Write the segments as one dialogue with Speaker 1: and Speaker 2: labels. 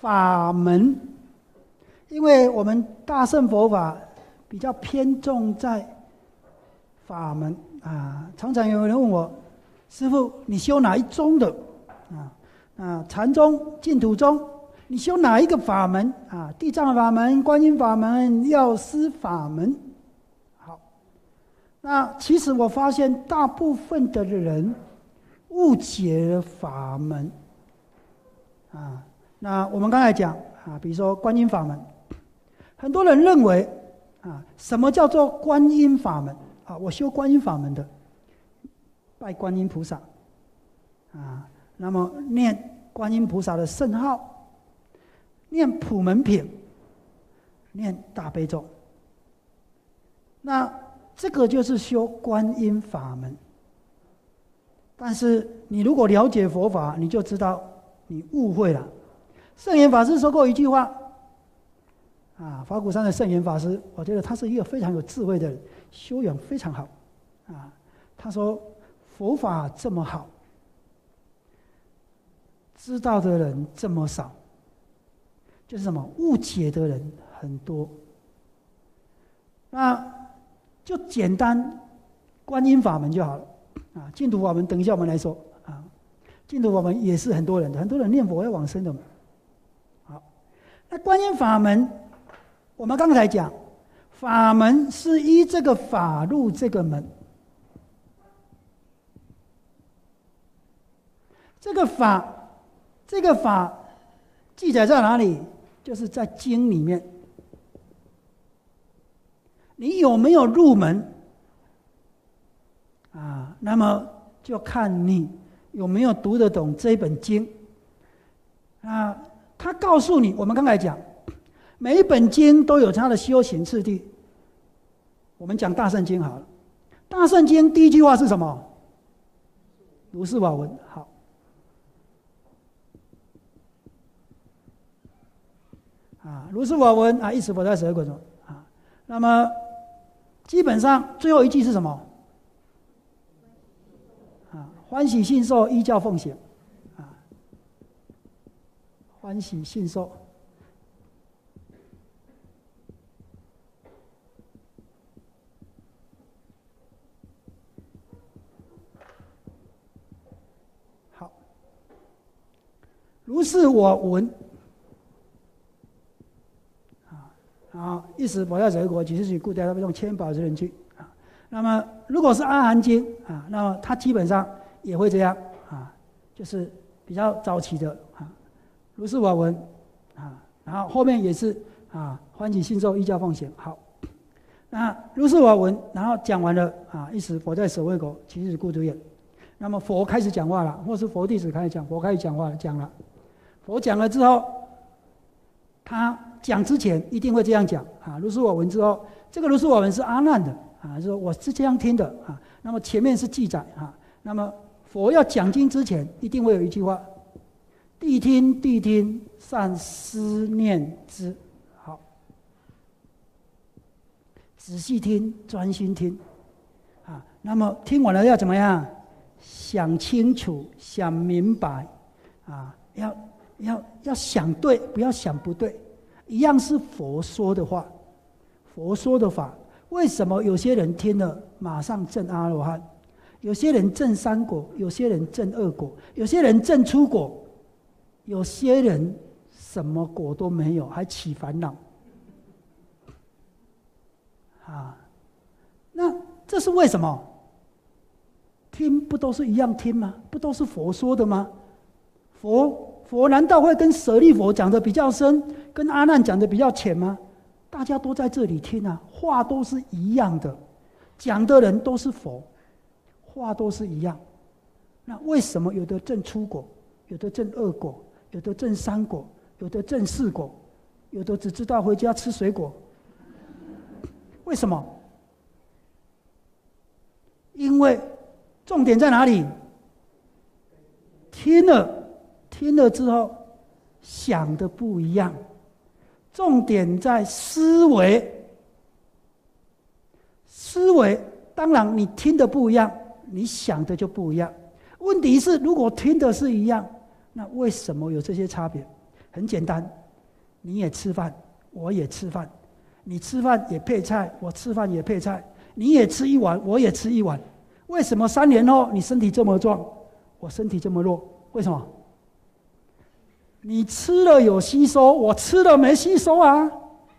Speaker 1: 法门，因为我们大乘佛法比较偏重在法门啊。常常有人问我，师傅，你修哪一宗的？啊啊，禅宗、净土宗，你修哪一个法门？啊，地藏法门、观音法门、药师法门。好，那其实我发现大部分的人误解了法门啊。那我们刚才讲啊，比如说观音法门，很多人认为啊，什么叫做观音法门啊？我修观音法门的，拜观音菩萨啊，那么念观音菩萨的圣号，念普门品，念大悲咒，那这个就是修观音法门。但是你如果了解佛法，你就知道你误会了。圣严法师说过一句话，啊，法鼓山的圣严法师，我觉得他是一个非常有智慧的人，修养非常好，啊，他说佛法这么好，知道的人这么少，就是什么误解的人很多，那就简单观音法门就好了，啊，净土法门等一下我们来说，啊，净土法门也是很多人的，很多人念佛要往生的嘛。那观音法门，我们刚才讲，法门是依这个法入这个门。这个法，这个法记载在哪里？就是在经里面。你有没有入门？啊，那么就看你有没有读得懂这本经。啊。他告诉你，我们刚才讲，每一本经都有它的修行次第。我们讲大圣经好了，大圣经第一句话是什么？如是法文，好。啊，如是法文啊，一时佛在十二中啊。那么，基本上最后一句是什么？啊，欢喜信受，依教奉行。欢喜信受，好，如是我闻，啊啊，意思我要这个，其实是古代他们用千宝之人去啊。那么，如果是阿含经啊，那么它基本上也会这样啊，就是比较早期的。如是我闻，啊，然后后面也是啊，欢喜信受，依教奉行。好，那如是我闻，然后讲完了啊，一时佛在舍卫国，其实故都业。那么佛开始讲话了，或是佛弟子开始讲，佛开始讲话了，讲了。佛讲了之后，他讲之前一定会这样讲啊。如是我闻之后，这个如是我闻是阿难的啊，说我是这样听的啊。那么前面是记载啊，那么佛要讲经之前，一定会有一句话。谛听，谛听，善思念之。好，仔细听，专心听。啊，那么听完了要怎么样？想清楚，想明白。啊，要要要想对，不要想不对。一样是佛说的话，佛说的法。为什么有些人听了马上证阿罗汉？有些人证三果，有些人证二果，有些人证出果。有些人什么果都没有，还起烦恼，啊，那这是为什么？听不都是一样听吗？不都是佛说的吗？佛佛难道会跟舍利佛讲的比较深，跟阿难讲的比较浅吗？大家都在这里听啊，话都是一样的，讲的人都是佛，话都是一样。那为什么有的正出果，有的正恶果？有的挣三果，有的挣四果，有的只知道回家吃水果。为什么？因为重点在哪里？听了，听了之后想的不一样。重点在思维，思维当然你听的不一样，你想的就不一样。问题是，如果听的是一样。那为什么有这些差别？很简单，你也吃饭，我也吃饭，你吃饭也配菜，我吃饭也配菜，你也吃一碗，我也吃一碗。为什么三年后你身体这么壮，我身体这么弱？为什么？你吃了有吸收，我吃了没吸收啊？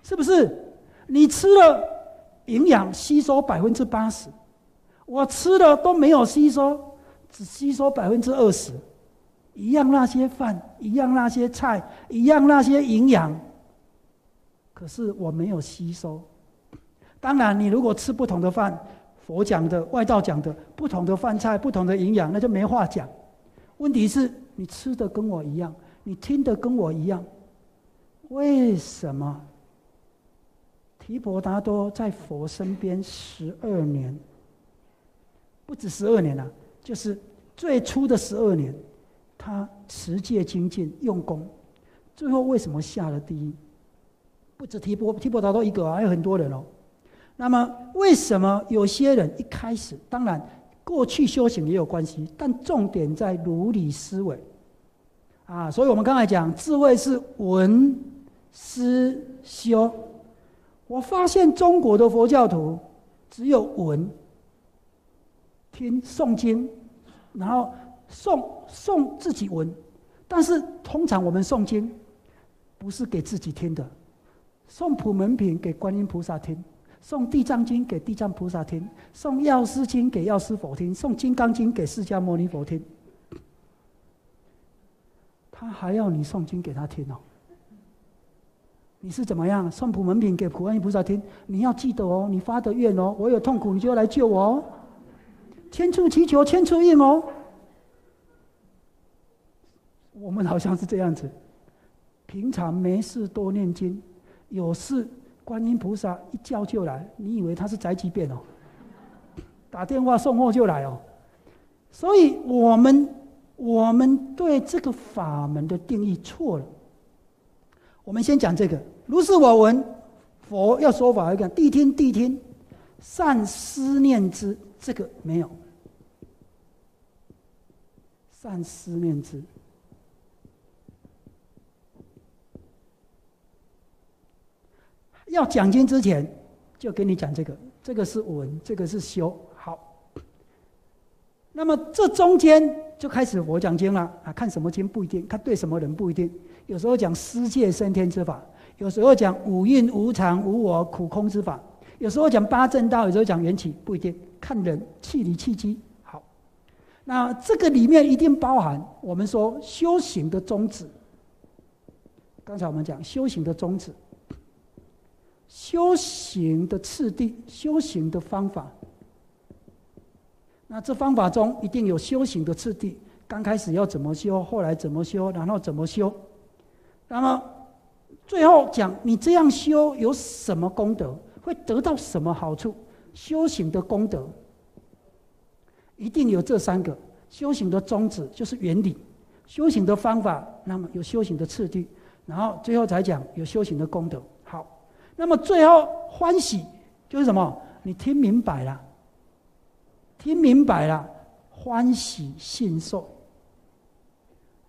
Speaker 1: 是不是？你吃了营养吸收百分之八十，我吃了都没有吸收，只吸收百分之二十。一样那些饭，一样那些菜，一样那些营养，可是我没有吸收。当然，你如果吃不同的饭，佛讲的、外道讲的不同的饭菜、不同的营养，那就没话讲。问题是你吃的跟我一样。你听的跟我一样，为什么？提婆达多在佛身边十二年，不止十二年了，就是最初的十二年，他持戒精进用功，最后为什么下了第一？不止提婆提婆达多一个，还有很多人哦。那么为什么有些人一开始，当然过去修行也有关系，但重点在如理思维。啊，所以我们刚才讲智慧是闻、思、修。我发现中国的佛教徒只有闻、听诵经，然后诵诵自己闻。但是通常我们诵经不是给自己听的，诵普门品给观音菩萨听，诵地藏经给地藏菩萨听，诵药师经给药师佛听，诵金刚经给释迦牟尼佛听。他还要你诵经给他听哦。你是怎么样送普门品给普安音菩萨听？你要记得哦，你发的愿哦，我有痛苦你就要来救我哦，千处祈求千处应哦。我们好像是这样子，平常没事多念经，有事观音菩萨一叫就来，你以为他是宅急便哦？打电话送货就来哦，所以我们。我们对这个法门的定义错了。我们先讲这个，如是我闻，佛要说法要讲，谛听谛听，善思念之，这个没有。善思念之，要讲经之前就跟你讲这个，这个是文，这个是修。好那么这中间就开始佛讲经了啊，看什么经不一定，看对什么人不一定。有时候讲世界升天之法，有时候讲五蕴无常无我苦空之法，有时候讲八正道，有时候讲缘起，不一定看人气理气机。好，那这个里面一定包含我们说修行的宗旨。刚才我们讲修行的宗旨，修行的次第，修行的方法。那这方法中一定有修行的次第，刚开始要怎么修，后来怎么修，然后怎么修，那么最后讲你这样修有什么功德，会得到什么好处？修行的功德一定有这三个：修行的宗旨就是原理，修行的方法，那么有修行的次第，然后最后才讲有修行的功德。那么最后欢喜就是什么？你听明白了。听明白了，欢喜信受。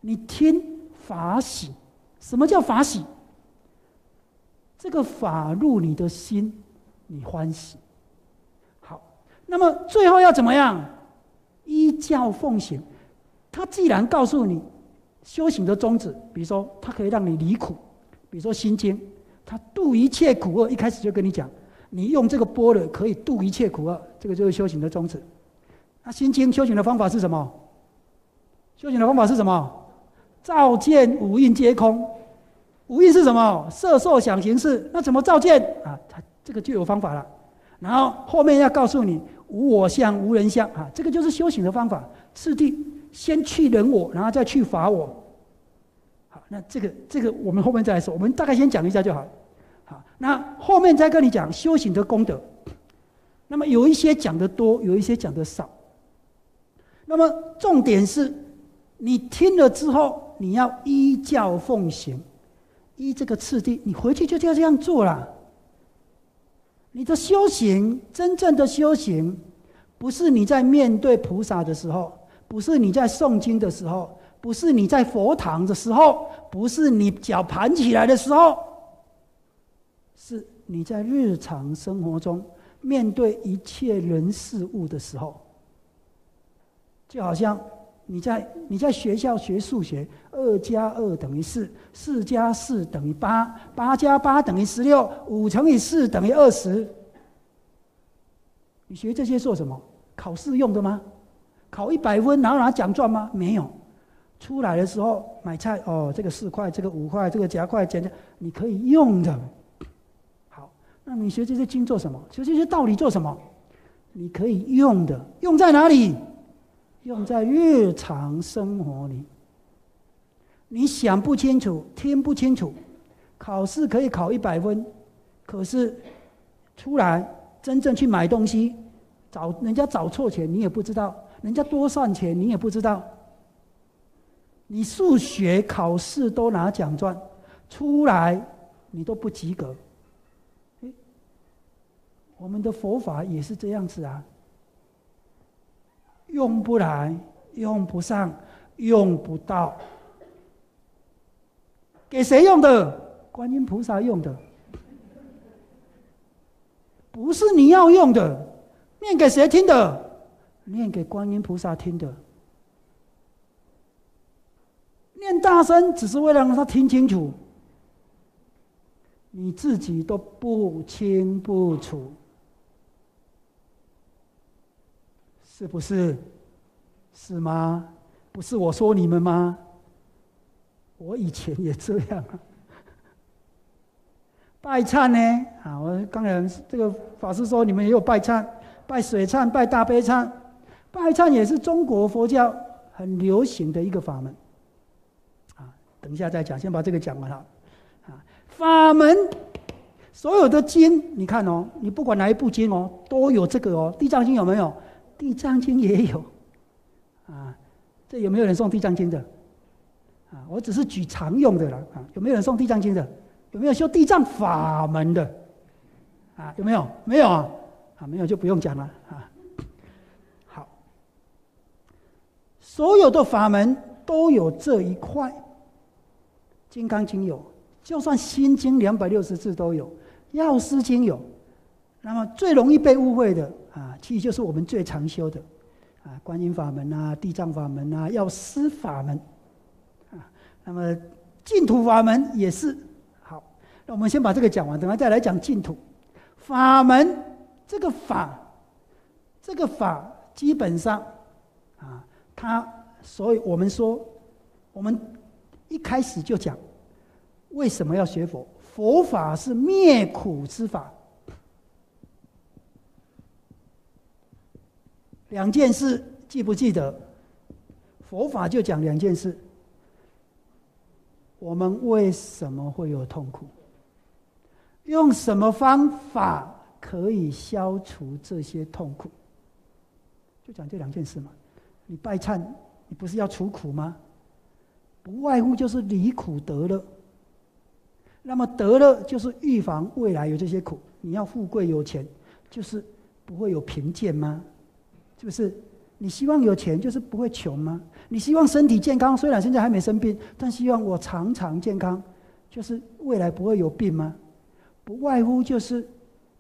Speaker 1: 你听法喜，什么叫法喜？这个法入你的心，你欢喜。好，那么最后要怎么样？依教奉行。他既然告诉你修行的宗旨，比如说他可以让你离苦，比如说心经，他度一切苦厄，一开始就跟你讲，你用这个波的可以度一切苦厄，这个就是修行的宗旨。那心经修行的方法是什么？修行的方法是什么？照见五蕴皆空。五蕴是什么？色、受、想、行、识。那怎么照见啊？他这个就有方法了。然后后面要告诉你无我相、无人相啊，这个就是修行的方法。次第先去人我，然后再去法我。那这个这个我们后面再来说。我们大概先讲一下就好。好，那后面再跟你讲修行的功德。那么有一些讲的多，有一些讲的少。那么重点是，你听了之后，你要依教奉行，依这个次第，你回去就要这样做了。你的修行，真正的修行，不是你在面对菩萨的时候，不是你在诵经的时候，不是你在佛堂的时候，不是你脚盘起来的时候，是你在日常生活中面对一切人事物的时候，就好像。你在你在学校学数学，二加二等于四，四加四等于八，八加八等于十六，五乘以四等于二十。你学这些做什么？考试用的吗？考一百分然后拿奖状吗？没有。出来的时候买菜哦，这个四块，这个五块，这个夹块减的，你可以用的。好，那你学这些经做什么？学这些道理做什么？你可以用的，用在哪里？用在日常生活里，你想不清楚，听不清楚，考试可以考一百分，可是出来真正去买东西，找人家找错钱，你也不知道；人家多算钱，你也不知道。你数学考试都拿奖状，出来你都不及格。我们的佛法也是这样子啊。用不来，用不上，用不到。给谁用的？观音菩萨用的，不是你要用的。念给谁听的？念给观音菩萨听的。念大声，只是为了让他听清楚。你自己都不清不楚。是不是？是吗？不是我说你们吗？我以前也这样啊。拜忏呢？啊，我刚才这个法师说你们也有拜忏，拜水忏、拜大悲忏。拜忏也是中国佛教很流行的一个法门。等一下再讲，先把这个讲完了。啊，法门所有的经，你看哦，你不管哪一部经哦，都有这个哦。地藏经有没有？地藏经也有，啊，这有没有人送地藏经的？啊，我只是举常用的了啊。有没有人送地藏经的？有没有修地藏法门的？啊，有没有？没有啊，啊，没有就不用讲了啊。好，所有的法门都有这一块，金刚经有，就算心经两百六十字都有，药师经有。那么最容易被误会的啊，其实就是我们最常修的啊，观音法门啊，地藏法门啊，药师法门啊。那么净土法门也是好。那我们先把这个讲完，等下再来讲净土法门。这个法，这个法基本上啊，它所以我们说，我们一开始就讲为什么要学佛？佛法是灭苦之法。两件事记不记得？佛法就讲两件事。我们为什么会有痛苦？用什么方法可以消除这些痛苦？就讲这两件事嘛。你拜忏，你不是要除苦吗？不外乎就是离苦得乐。那么得乐就是预防未来有这些苦。你要富贵有钱，就是不会有贫贱吗？是不是？你希望有钱，就是不会穷吗？你希望身体健康，虽然现在还没生病，但希望我常常健康，就是未来不会有病吗？不外乎就是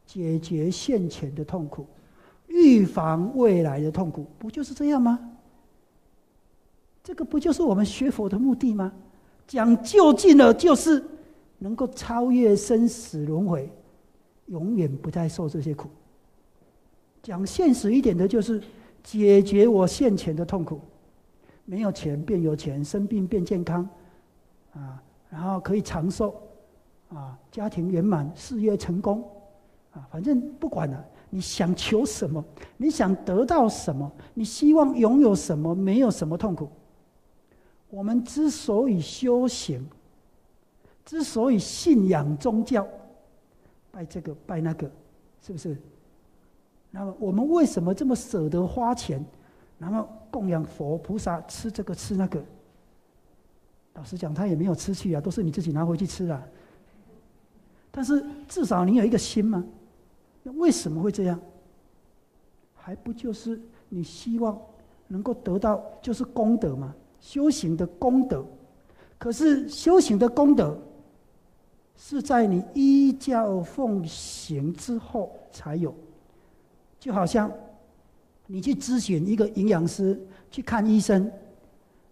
Speaker 1: 解决现前的痛苦，预防未来的痛苦，不就是这样吗？这个不就是我们学佛的目的吗？讲究竟了，就是能够超越生死轮回，永远不再受这些苦。讲现实一点的，就是解决我现前的痛苦，没有钱变有钱，生病变健康，啊，然后可以长寿，啊，家庭圆满，事业成功，啊，反正不管了，你想求什么，你想得到什么，你希望拥有什么，没有什么痛苦。我们之所以修行，之所以信仰宗教，拜这个拜那个，是不是？那么我们为什么这么舍得花钱，然后供养佛菩萨吃这个吃那个？老实讲，他也没有吃去啊，都是你自己拿回去吃啊。但是至少你有一个心嘛。那为什么会这样？还不就是你希望能够得到就是功德嘛？修行的功德。可是修行的功德是在你依教奉行之后才有，就好像你去咨询一个营养师，去看医生，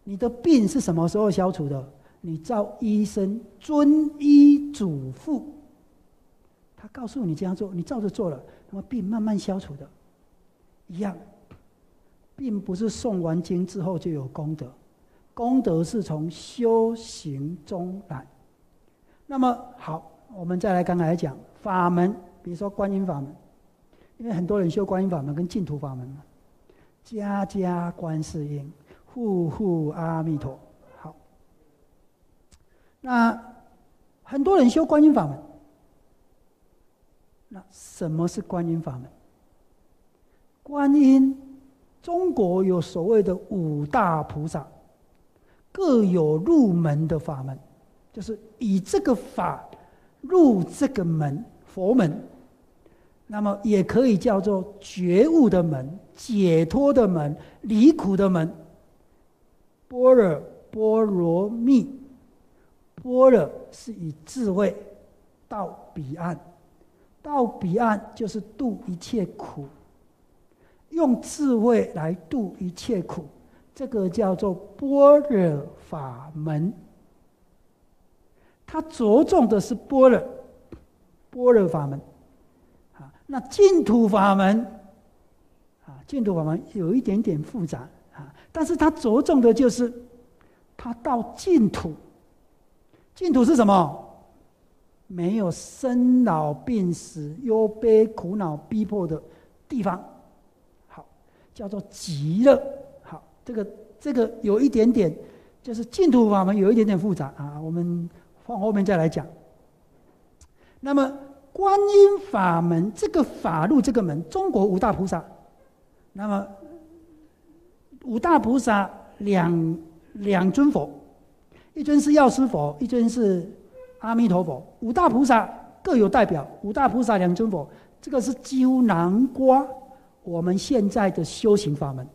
Speaker 1: 你的病是什么时候消除的？你照医生遵医嘱咐，他告诉你这样做，你照着做了，那么病慢慢消除的，一样，并不是诵完经之后就有功德。功德是从修行中来。那么好，我们再来刚才讲法门，比如说观音法门，因为很多人修观音法门跟净土法门嘛，家家观世音，户户阿弥陀。好，那很多人修观音法门，那什么是观音法门？观音，中国有所谓的五大菩萨。各有入门的法门，就是以这个法入这个门佛门，那么也可以叫做觉悟的门、解脱的门、离苦的门。般若波罗蜜，般若是以智慧到彼岸，到彼岸就是度一切苦，用智慧来度一切苦。这个叫做般若法门，它着重的是般若，般若法门。啊，那净土法门，啊，净土法门有一点点复杂啊，但是它着重的就是，它到净土，净土是什么？没有生老病死、忧悲苦恼逼迫的地方，好，叫做极乐。这个这个有一点点，就是净土法门有一点点复杂啊，我们放后面再来讲。那么观音法门这个法路这个门，中国五大菩萨，那么五大菩萨两两尊佛，一尊是药师佛，一尊是阿弥陀佛。五大菩萨各有代表，五大菩萨两尊佛，这个是几乎囊括我们现在的修行法门。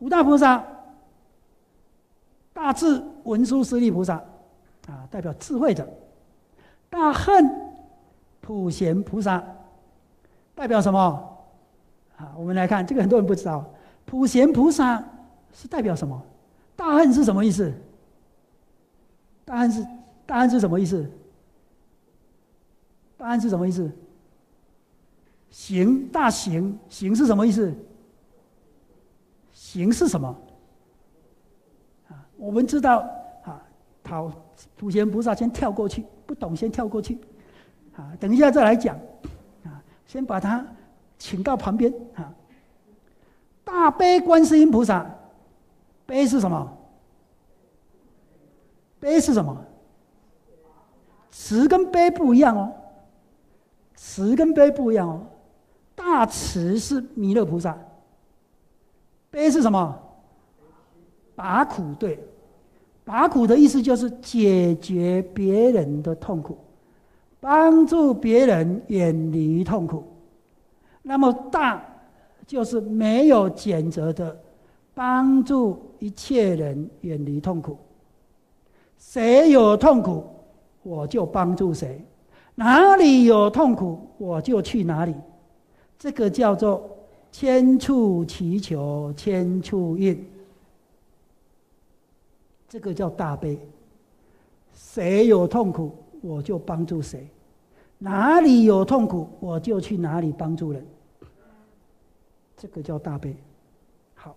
Speaker 1: 五大菩萨，大智文殊师利菩萨，啊，代表智慧的；大恨普贤菩萨，代表什么？啊，我们来看这个，很多人不知道，普贤菩萨是代表什么？大恨是什么意思？大恨是大恨是什么意思？大恨是什么意思？行大行行是什么意思？行是什么？啊，我们知道啊，好，普贤菩萨先跳过去，不懂先跳过去，啊，等一下再来讲，啊，先把他请到旁边啊。大悲观世音菩萨，悲是什么？悲是什么？慈跟悲不一样哦，慈跟悲不一样哦，大慈是弥勒菩萨。悲是什么？拔苦对，拔苦的意思就是解决别人的痛苦，帮助别人远离痛苦。那么大就是没有选择的，帮助一切人远离痛苦。谁有痛苦，我就帮助谁；哪里有痛苦，我就去哪里。这个叫做。千处祈求千处应，这个叫大悲。谁有痛苦，我就帮助谁；哪里有痛苦，我就去哪里帮助人。这个叫大悲。好，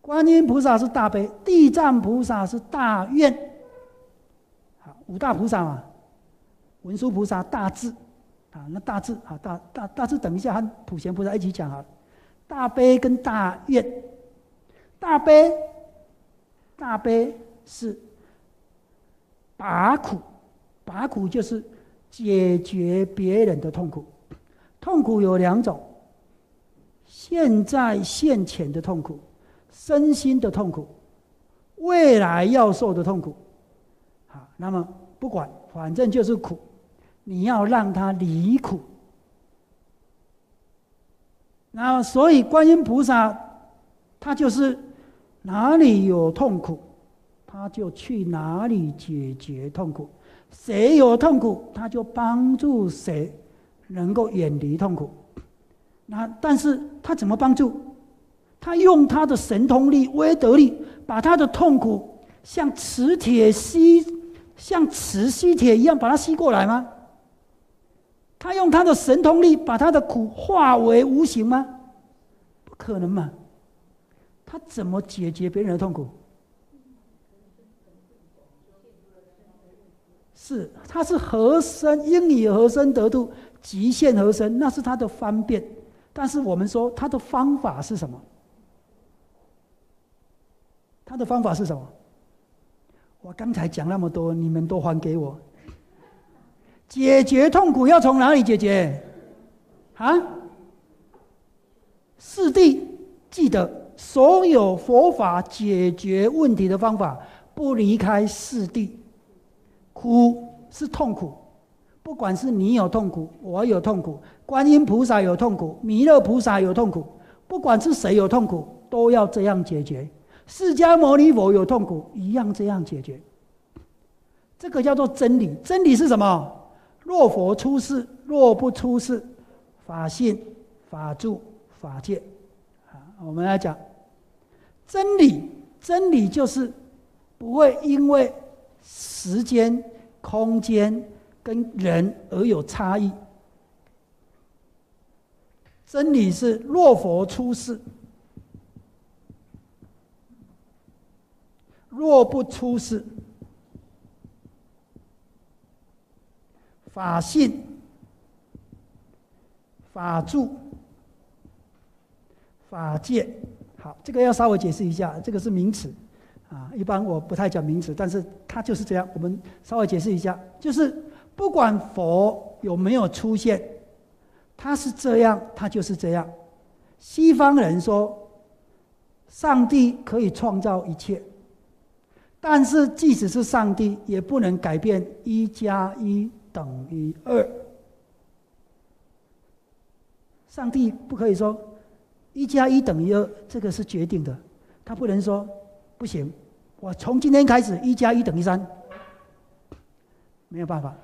Speaker 1: 观音菩萨是大悲，地藏菩萨是大愿。好，五大菩萨嘛，文殊菩萨大智，啊，那大智啊，大大大智，等一下和普贤菩萨一起讲啊。大悲跟大愿，大悲，大悲是拔苦，拔苦就是解决别人的痛苦。痛苦有两种：现在现前的痛苦，身心的痛苦，未来要受的痛苦。好，那么不管，反正就是苦，你要让他离苦。那所以观音菩萨，他就是哪里有痛苦，他就去哪里解决痛苦；谁有痛苦，他就帮助谁能够远离痛苦。那但是他怎么帮助？他用他的神通力、威德力，把他的痛苦像磁铁吸，像磁吸铁一样把它吸过来吗？他用他的神通力把他的苦化为无形吗？不可能嘛！他怎么解决别人的痛苦？是，他是和声，应以和声得度，极限和声，那是他的方便。但是我们说他的方法是什么？他的方法是什么？我刚才讲那么多，你们都还给我。解决痛苦要从哪里解决？啊？四谛记得，所有佛法解决问题的方法不离开四谛。苦是痛苦，不管是你有痛苦，我有痛苦，观音菩萨有痛苦，弥勒菩萨有痛苦，不管是谁有痛苦，都要这样解决。释迦牟尼佛有痛苦，一样这样解决。这个叫做真理。真理是什么？若佛出世，若不出世，法性、法住、法界。啊，我们来讲真理。真理就是不会因为时间、空间跟人而有差异。真理是若佛出世，若不出世。法性、法住、法界，好，这个要稍微解释一下，这个是名词，啊，一般我不太讲名词，但是它就是这样。我们稍微解释一下，就是不管佛有没有出现，他是这样，他就是这样。西方人说，上帝可以创造一切，但是即使是上帝，也不能改变一加一。等于二，上帝不可以说一加一等于二，这个是决定的，他不能说不行，我从今天开始一加一等于三，没有办法。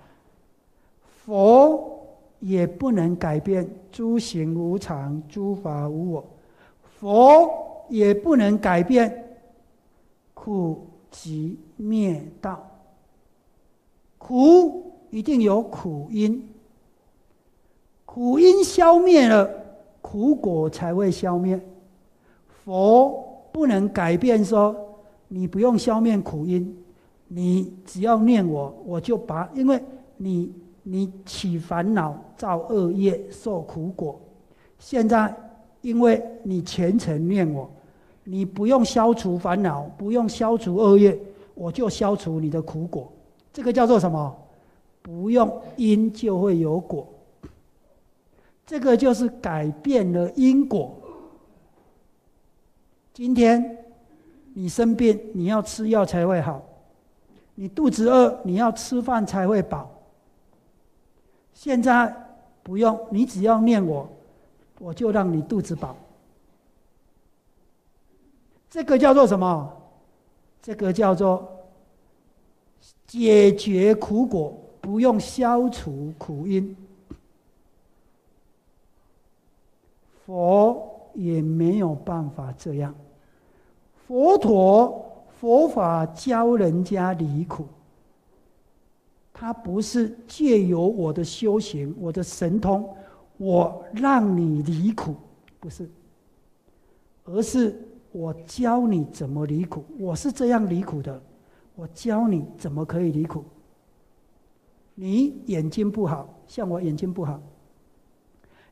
Speaker 1: 佛也不能改变诸行无常、诸法无我，佛也不能改变苦集灭道，苦。一定有苦因，苦因消灭了，苦果才会消灭。佛不能改变说，你不用消灭苦因，你只要念我，我就把，因为你你起烦恼造恶业受苦果。现在因为你虔诚念我，你不用消除烦恼，不用消除恶业，我就消除你的苦果。这个叫做什么？不用因就会有果，这个就是改变了因果。今天你生病，你要吃药才会好；你肚子饿，你要吃饭才会饱。现在不用，你只要念我，我就让你肚子饱。这个叫做什么？这个叫做解决苦果。不用消除苦因，佛也没有办法这样。佛陀佛法教人家离苦，他不是借由我的修行、我的神通，我让你离苦，不是，而是我教你怎么离苦。我是这样离苦的，我教你怎么可以离苦。你眼睛不好，像我眼睛不好，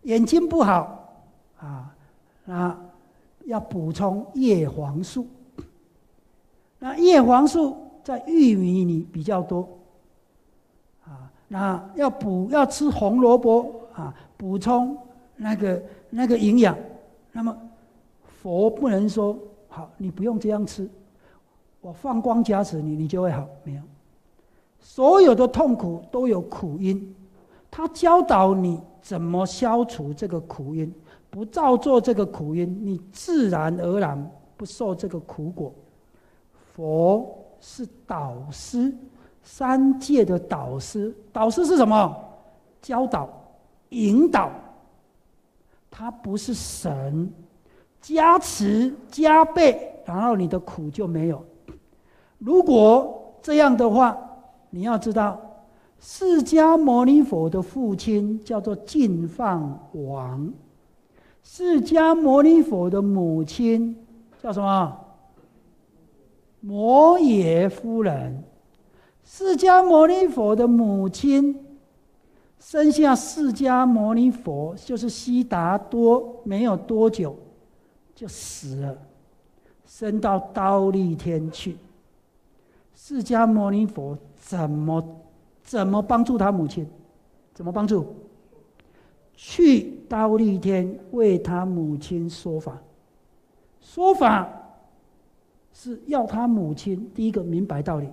Speaker 1: 眼睛不好啊，那要补充叶黄素。那叶黄素在玉米里比较多啊，那要补要吃红萝卜啊，补充那个那个营养。那么佛不能说好，你不用这样吃，我放光加持你，你就会好，没有。所有的痛苦都有苦因，他教导你怎么消除这个苦因，不照做这个苦因，你自然而然不受这个苦果。佛是导师，三界的导师。导师是什么？教导、引导。他不是神，加持加倍，然后你的苦就没有。如果这样的话，你要知道，释迦牟尼佛的父亲叫做净饭王，释迦牟尼佛的母亲叫什么？摩耶夫人。释迦牟尼佛的母亲。生下释迦牟尼佛，就是悉达多，没有多久就死了，升到刀立天去。释迦牟尼佛怎么怎么帮助他母亲？怎么帮助？去刀立天为他母亲说法，说法是要他母亲第一个明白道理，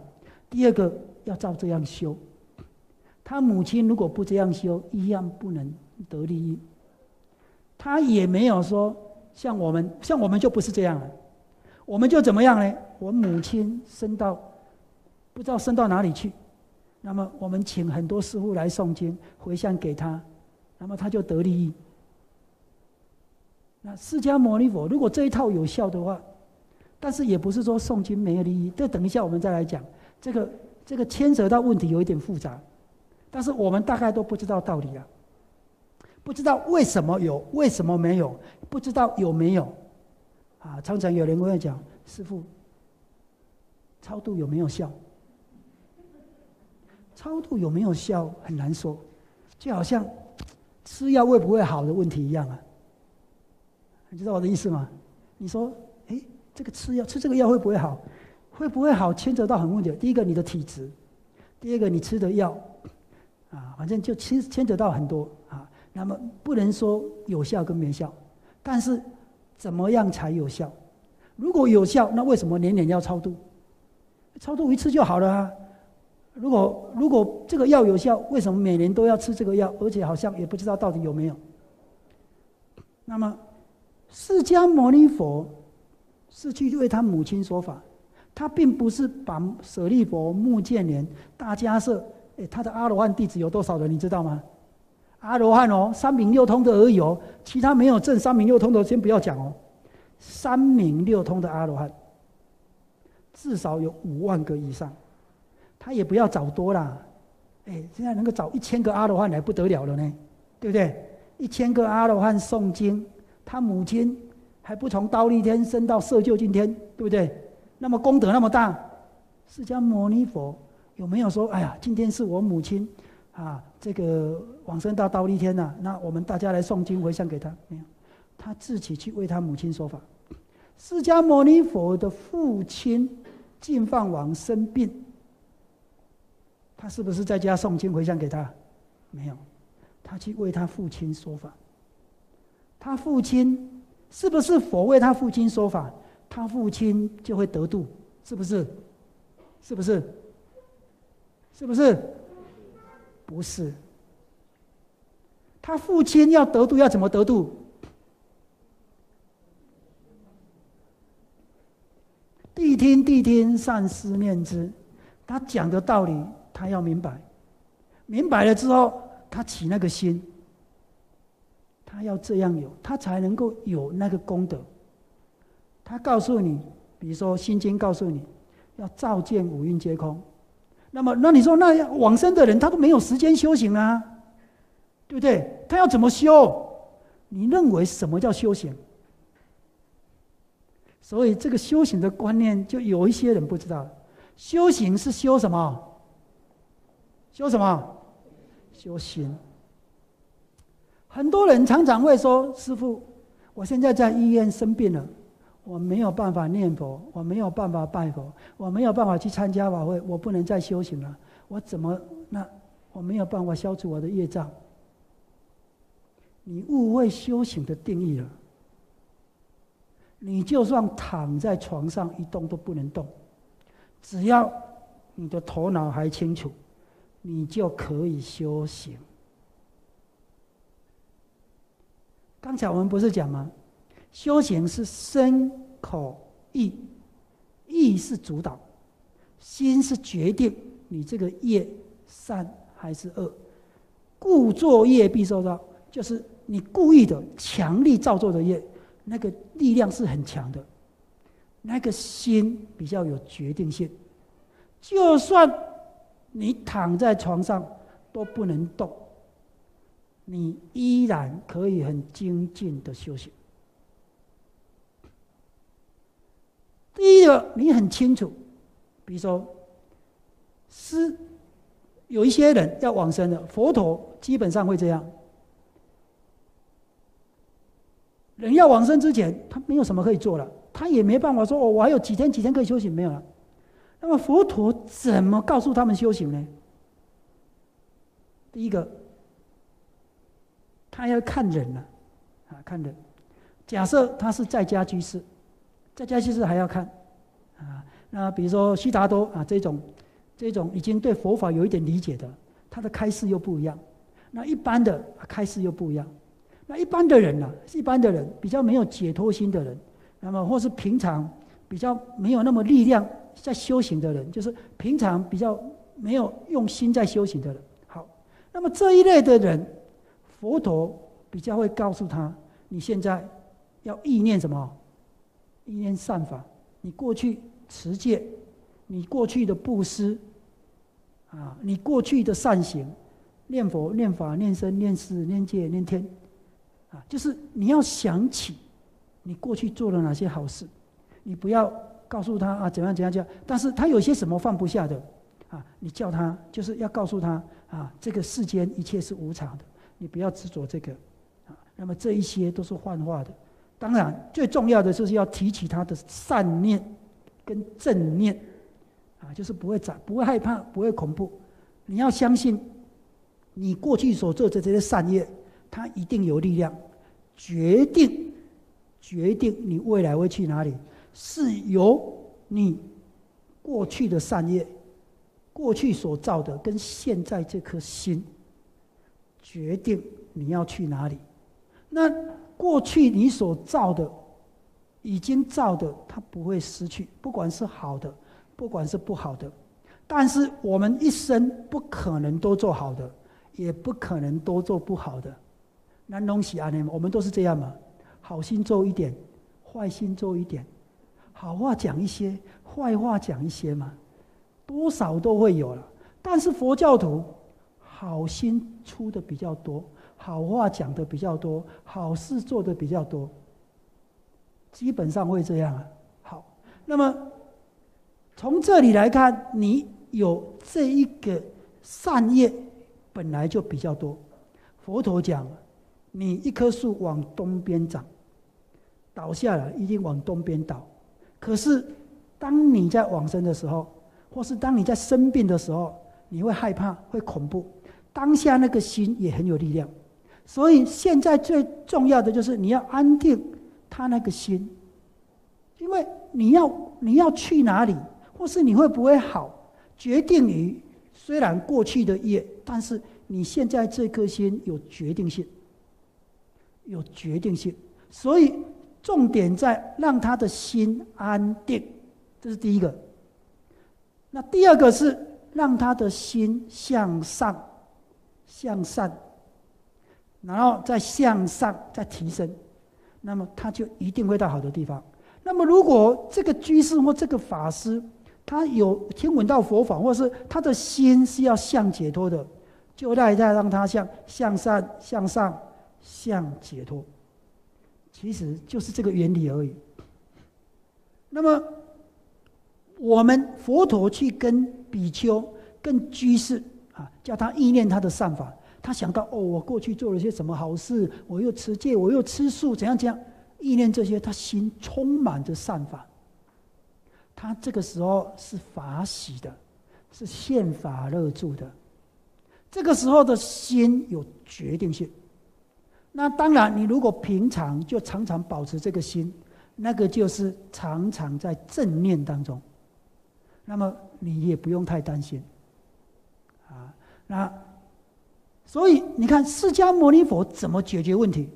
Speaker 1: 第二个要照这样修。他母亲如果不这样修，一样不能得利益。他也没有说像我们，像我们就不是这样了。我们就怎么样呢？我母亲升到不知道升到哪里去，那么我们请很多师傅来诵经回向给他，那么他就得利益。那释迦牟尼佛如果这一套有效的话，但是也不是说诵经没有利益。这等一下我们再来讲，这个这个牵扯到问题有一点复杂。但是我们大概都不知道道理啊，不知道为什么有，为什么没有，不知道有没有，啊，常常有人会讲，师傅，超度有没有效？超度有没有效很难说，就好像吃药会不会好的问题一样啊。你知道我的意思吗？你说，哎，这个吃药吃这个药会不会好？会不会好？牵扯到很问题。第一个你的体质，第二个你吃的药。啊，反正就牵牵扯到很多啊。那么不能说有效跟没效，但是怎么样才有效？如果有效，那为什么年年要超度？超度一次就好了啊。如果如果这个药有效，为什么每年都要吃这个药？而且好像也不知道到底有没有。那么释迦牟尼佛是去为他母亲说法，他并不是把舍利佛、目犍连、大迦叶。他的阿罗汉弟子有多少人？你知道吗？阿罗汉哦，三明六通的而已哦，其他没有证三明六通的先不要讲哦。三明六通的阿罗汉，至少有五万个以上。他也不要找多啦，哎，现在能够找一千个阿罗汉来不得了了呢，对不对？一千个阿罗汉诵经，他母亲还不从刀立天升到色究竟天，对不对？那么功德那么大，释迦牟尼佛。有没有说，哎呀，今天是我母亲，啊，这个往生到刀立天呐，那我们大家来诵经回向给他？没有，他自己去为他母亲说法。释迦牟尼佛的父亲净饭王生病，他是不是在家诵经回向给他？没有，他去为他父亲说法。他父亲是不是佛为他父亲说法，他父亲就会得度？是不是？是不是？是不是？不是。他父亲要得度，要怎么得度？谛听，谛听，善思念之。他讲的道理，他要明白。明白了之后，他起那个心，他要这样有，他才能够有那个功德。他告诉你，比如说《心经》告诉你，要照见五蕴皆空。那么，那你说，那往生的人他都没有时间修行啊，对不对？他要怎么修？你认为什么叫修行？所以，这个修行的观念，就有一些人不知道。修行是修什么？修什么？修心。很多人常常会说：“师傅，我现在在医院生病了。”我没有办法念佛，我没有办法拜佛，我没有办法去参加法会，我不能再修行了。我怎么那我没有办法消除我的业障？你误会修行的定义了。你就算躺在床上一动都不能动，只要你的头脑还清楚，你就可以修行。刚才我们不是讲吗？修行是身口意，意是主导，心是决定你这个业善还是恶。故作业必受到，就是你故意的强力造作的业，那个力量是很强的，那个心比较有决定性。就算你躺在床上都不能动，你依然可以很精进的修行。第一个，你很清楚，比如说，是有一些人要往生的，佛陀基本上会这样。人要往生之前，他没有什么可以做了，他也没办法说哦，我还有几天几天可以休息没有了。那么佛陀怎么告诉他们修行呢？第一个，他要看人了，啊，看人。假设他是在家居士。在家居士还要看，啊，那比如说悉达多啊这种，这种已经对佛法有一点理解的，他的开示又不一样。那一般的开示又不一样。那一般的人呢，一般的人比较没有解脱心的人，那么或是平常比较没有那么力量在修行的人，就是平常比较没有用心在修行的人。好，那么这一类的人，佛陀比较会告诉他，你现在要意念什么？意念善法，你过去持戒，你过去的布施，啊，你过去的善行，念佛、念法、念僧、念事、念戒、念天，啊，就是你要想起你过去做了哪些好事，你不要告诉他啊怎样怎样怎样，但是他有些什么放不下的，啊，你叫他就是要告诉他啊，这个世间一切是无常的，你不要执着这个，啊，那么这一些都是幻化的。当然，最重要的就是要提起他的善念跟正念，啊，就是不会长、不会害怕、不会恐怖。你要相信，你过去所做的这些善业，它一定有力量，决定决定你未来会去哪里，是由你过去的善业、过去所造的跟现在这颗心决定你要去哪里。那。过去你所造的，已经造的，它不会失去，不管是好的，不管是不好的。但是我们一生不可能都做好的，也不可能都做不好的。南东西安内我们都是这样嘛？好心做一点，坏心做一点，好话讲一些，坏话讲一些嘛，多少都会有了。但是佛教徒，好心出的比较多。好话讲的比较多，好事做的比较多，基本上会这样啊。好，那么从这里来看，你有这一个善业本来就比较多。佛陀讲，你一棵树往东边长，倒下了一定往东边倒。可是当你在往生的时候，或是当你在生病的时候，你会害怕，会恐怖。当下那个心也很有力量。所以现在最重要的就是你要安定他那个心，因为你要你要去哪里，或是你会不会好，决定于虽然过去的业，但是你现在这颗心有决定性，有决定性。所以重点在让他的心安定，这是第一个。那第二个是让他的心向上，向善。然后再向上再提升，那么他就一定会到好的地方。那么如果这个居士或这个法师，他有听闻到佛法，或是他的心是要向解脱的，就再再让他向向善、向上、向解脱，其实就是这个原理而已。那么我们佛陀去跟比丘、跟居士啊，叫他意念他的善法。他想到哦，我过去做了些什么好事，我又持戒，我又吃素，怎样怎样，意念这些，他心充满着善法。他这个时候是法喜的，是现法乐住的。这个时候的心有决定性。那当然，你如果平常就常常保持这个心，那个就是常常在正念当中，那么你也不用太担心。啊，那。所以你看，释迦牟尼佛怎么解决问题？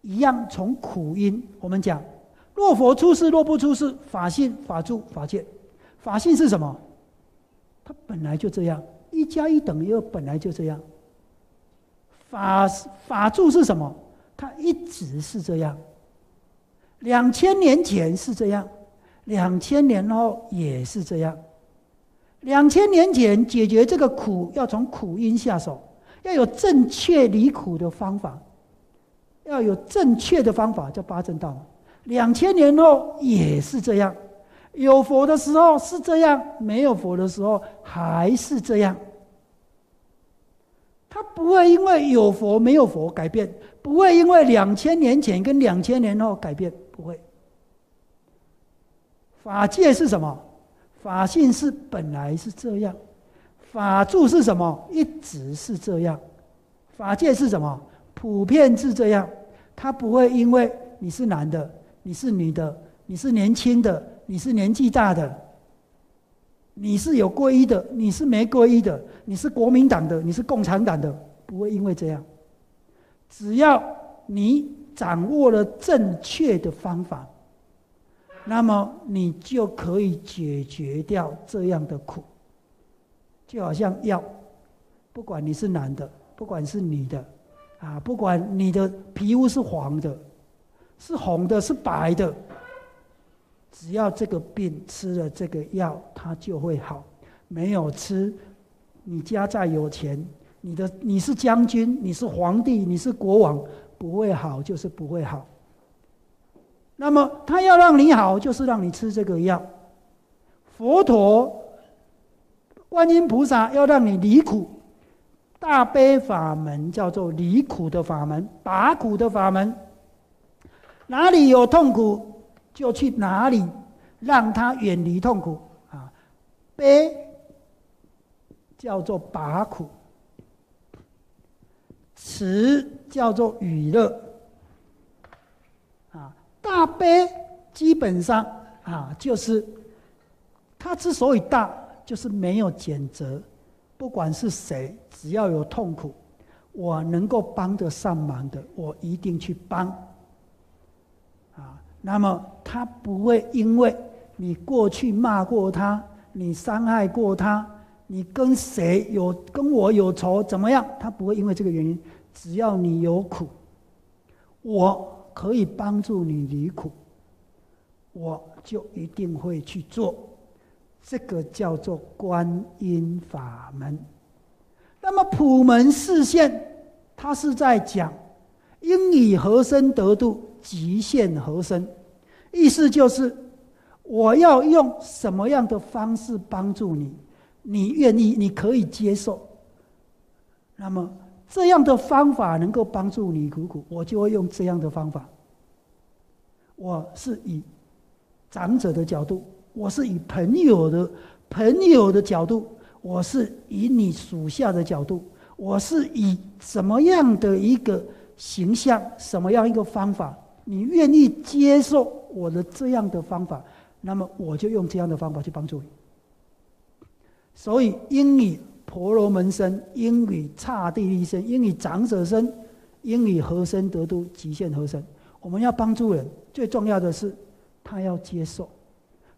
Speaker 1: 一样从苦因，我们讲，若佛出世，若不出世，法性、法住、法界。法性是什么？它本来就这样，一加一等于二，本来就这样。法法住是什么？它一直是这样。两千年前是这样，两千年后也是这样。两千年前解决这个苦，要从苦因下手，要有正确离苦的方法，要有正确的方法，叫八正道。两千年后也是这样，有佛的时候是这样，没有佛的时候还是这样。他不会因为有佛没有佛改变，不会因为两千年前跟两千年后改变，不会。法界是什么？法性是本来是这样，法住是什么？一直是这样，法界是什么？普遍是这样，它不会因为你是男的，你是女的，你是年轻的，你是年纪大的，你是有皈依的，你是没皈依的，你是国民党的，你是共产党的，不会因为这样，只要你掌握了正确的方法。那么你就可以解决掉这样的苦，就好像药，不管你是男的，不管是女的，啊，不管你的皮肤是黄的，是红的，是白的，只要这个病吃了这个药，它就会好。没有吃，你家再有钱，你的你是将军，你是皇帝，你是国王，不会好就是不会好。那么他要让你好，就是让你吃这个药。佛陀、观音菩萨要让你离苦，大悲法门叫做离苦的法门，拔苦的法门。哪里有痛苦，就去哪里，让他远离痛苦啊！悲叫做拔苦，慈叫做娱乐啊。大悲基本上啊，就是它之所以大，就是没有谴责，不管是谁，只要有痛苦，我能够帮得上忙的，我一定去帮。那么他不会因为你过去骂过他，你伤害过他，你跟谁有跟我有仇怎么样？他不会因为这个原因，只要你有苦，我。可以帮助你离苦，我就一定会去做。这个叫做观音法门。那么普门示现，它是在讲应以何身得度，极限何身。意思就是我要用什么样的方式帮助你，你愿意，你可以接受。那么。这样的方法能够帮助你苦苦，我就会用这样的方法。我是以长者的角度，我是以朋友的朋友的角度，我是以你属下的角度，我是以什么样的一个形象，什么样一个方法，你愿意接受我的这样的方法，那么我就用这样的方法去帮助你。所以，因以婆罗门身，应与刹帝利身，应与长者身，应与和身得度，极限和身。我们要帮助人，最重要的是他要接受。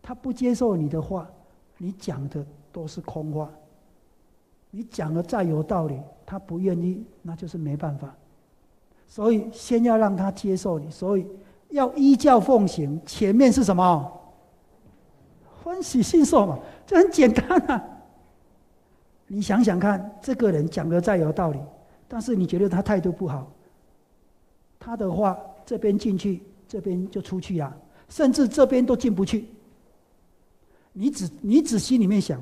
Speaker 1: 他不接受你的话，你讲的都是空话。你讲的再有道理，他不愿意，那就是没办法。所以，先要让他接受你。所以，要依教奉行。前面是什么？欢喜信受嘛，这很简单啊。你想想看，这个人讲的再有道理，但是你觉得他态度不好，他的话这边进去，这边就出去呀，甚至这边都进不去。你只你只心里面想，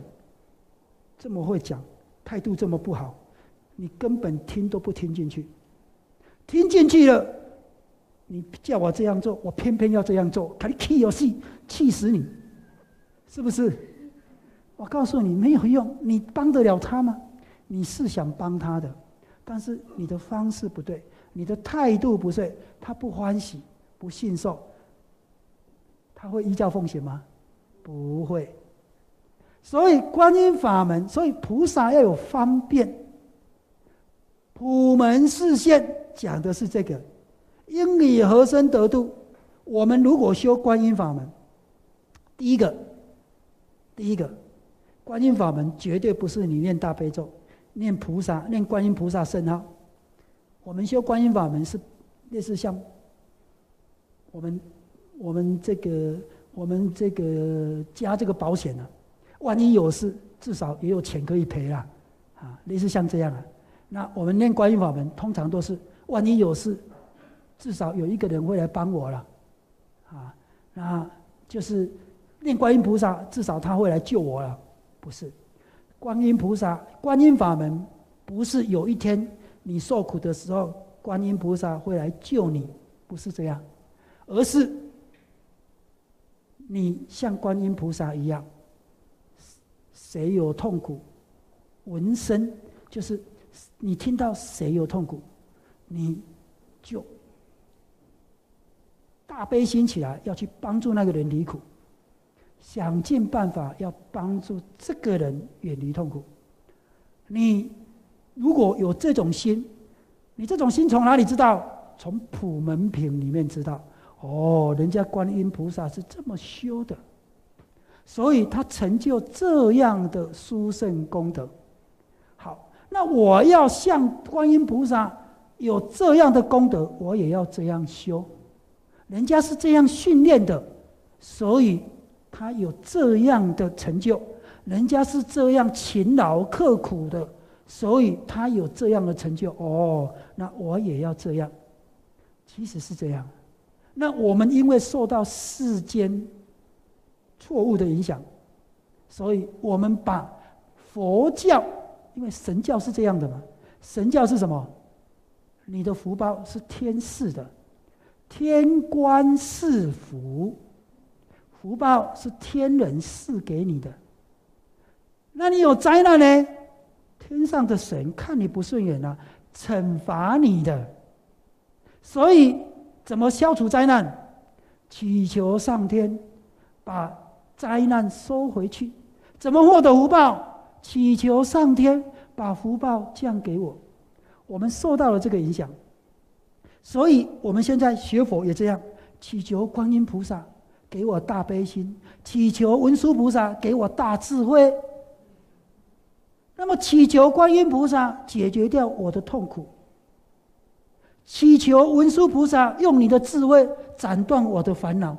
Speaker 1: 这么会讲，态度这么不好，你根本听都不听进去。听进去了，你叫我这样做，我偏偏要这样做，他气有气，气死你，是不是？我告诉你没有用，你帮得了他吗？你是想帮他的，但是你的方式不对，你的态度不对，他不欢喜、不信受，他会依教奉行吗？不会。所以观音法门，所以菩萨要有方便。普门示现讲的是这个，因理何身得度？我们如果修观音法门，第一个，第一个，观音法门绝对不是你念大悲咒、念菩萨、念观音菩萨圣号。我们修观音法门是类似像我们我们这个我们这个加这个保险呢，万一有事，至少也有钱可以赔啦，啊，类似像这样啊。那我们念观音法门，通常都是万一有事，至少有一个人会来帮我了。啊，那就是念观音菩萨，至少他会来救我了，不是？观音菩萨、观音法门，不是有一天你受苦的时候，观音菩萨会来救你，不是这样，而是你像观音菩萨一样，谁有痛苦，闻声就是你听到谁有痛苦，你就。大悲心起来，要去帮助那个人离苦，想尽办法要帮助这个人远离痛苦。你如果有这种心，你这种心从哪里知道？从普门品里面知道。哦，人家观音菩萨是这么修的，所以他成就这样的殊胜功德。那我要像观音菩萨有这样的功德，我也要这样修。人家是这样训练的，所以他有这样的成就；人家是这样勤劳刻苦的，所以他有这样的成就。哦，那我也要这样。其实是这样。那我们因为受到世间错误的影响，所以我们把佛教，因为神教是这样的嘛？神教是什么？你的福报是天赐的。天官赐福，福报是天人赐给你的。那你有灾难呢？天上的神看你不顺眼了，惩罚你的。所以怎么消除灾难？祈求上天把灾难收回去。怎么获得福报？祈求上天把福报降给我。我们受到了这个影响。所以，我们现在学佛也这样，祈求观音菩萨给我大悲心，祈求文殊菩萨给我大智慧。那么，祈求观音菩萨解决掉我的痛苦，祈求文殊菩萨用你的智慧斩断我的烦恼，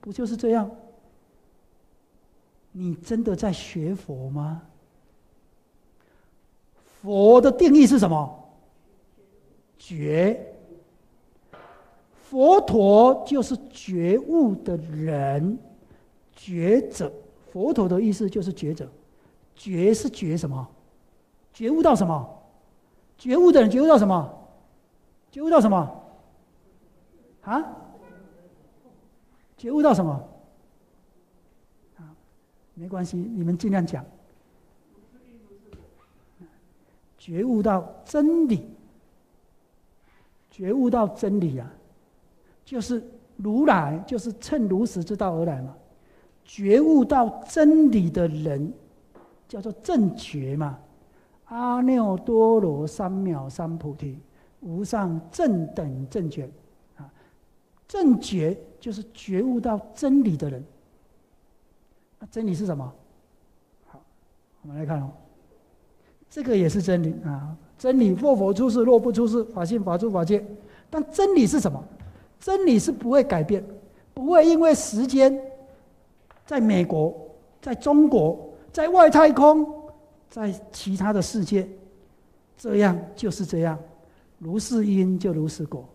Speaker 1: 不就是这样？你真的在学佛吗？佛的定义是什么？觉，佛陀就是觉悟的人，觉者。佛陀的意思就是觉者，觉是觉什么？觉悟到什么？觉悟的人觉悟到什么？觉悟到什么？啊？觉悟到什么？没关系，你们尽量讲。觉悟到真理。觉悟到真理啊，就是如来，就是趁如实之道而来嘛。觉悟到真理的人，叫做正觉嘛。阿耨多罗三藐三菩提，无上正等正觉啊。正觉就是觉悟到真理的人。真理是什么？好，我们来看哦，这个也是真理啊。真理若佛出世，若不出世，法性法出法界。但真理是什么？真理是不会改变，不会因为时间，在美国，在中国，在外太空，在其他的世界，这样就是这样。如是因就如是果，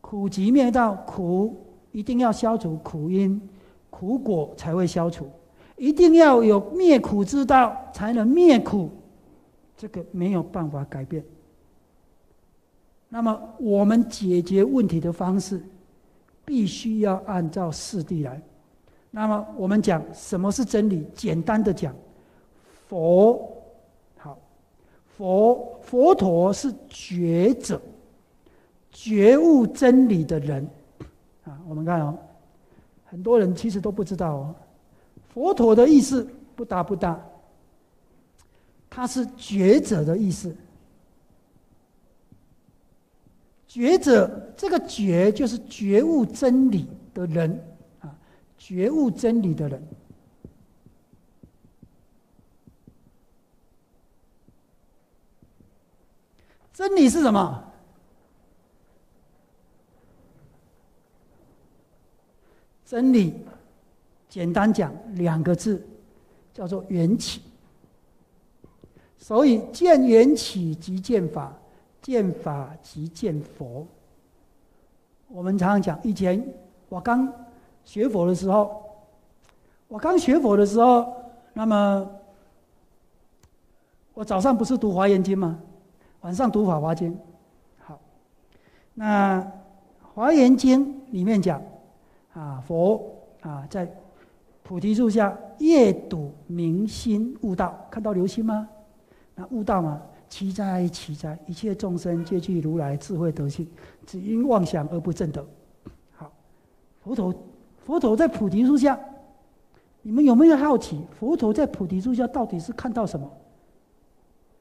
Speaker 1: 苦集灭道，苦一定要消除苦因，苦果才会消除。一定要有灭苦之道，才能灭苦。这个没有办法改变。那么，我们解决问题的方式，必须要按照四谛来。那么，我们讲什么是真理？简单的讲，佛好，佛佛陀是觉者，觉悟真理的人啊。我们看哦，很多人其实都不知道哦，佛陀的意思不大不大。他是觉者的意思，觉者，这个觉就是觉悟真理的人啊，觉悟真理的人。真理是什么？真理，简单讲两个字，叫做缘起。所以见缘起即见法，见法即见佛。我们常常讲，以前我刚学佛的时候，我刚学佛的时候，那么我早上不是读华严经吗？晚上读法华经。好，那华严经里面讲。啊，佛啊，在菩提树下夜睹明心悟道，看到流星吗？那悟道吗？奇哉奇哉！一切众生皆具如来智慧德性，只因妄想而不正得。好，佛陀，佛陀在菩提树下，你们有没有好奇？佛陀在菩提树下到底是看到什么？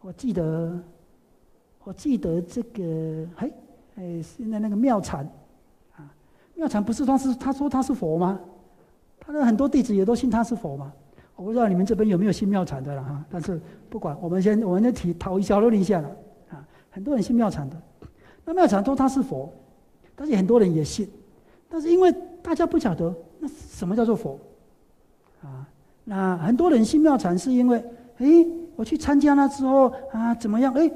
Speaker 1: 我记得，我记得这个，嘿，哎，现在那个妙禅。啊妙禅不是他是他说他是佛吗？他的很多弟子也都信他是佛嘛。我不知道你们这边有没有信妙禅的了哈。但是不管，我们先我们就提讨一小论一下了啊。很多人信妙禅的，那妙禅说他是佛，但是很多人也信。但是因为大家不晓得那什么叫做佛啊，那很多人信妙禅是因为，哎，我去参加了之后啊怎么样？哎，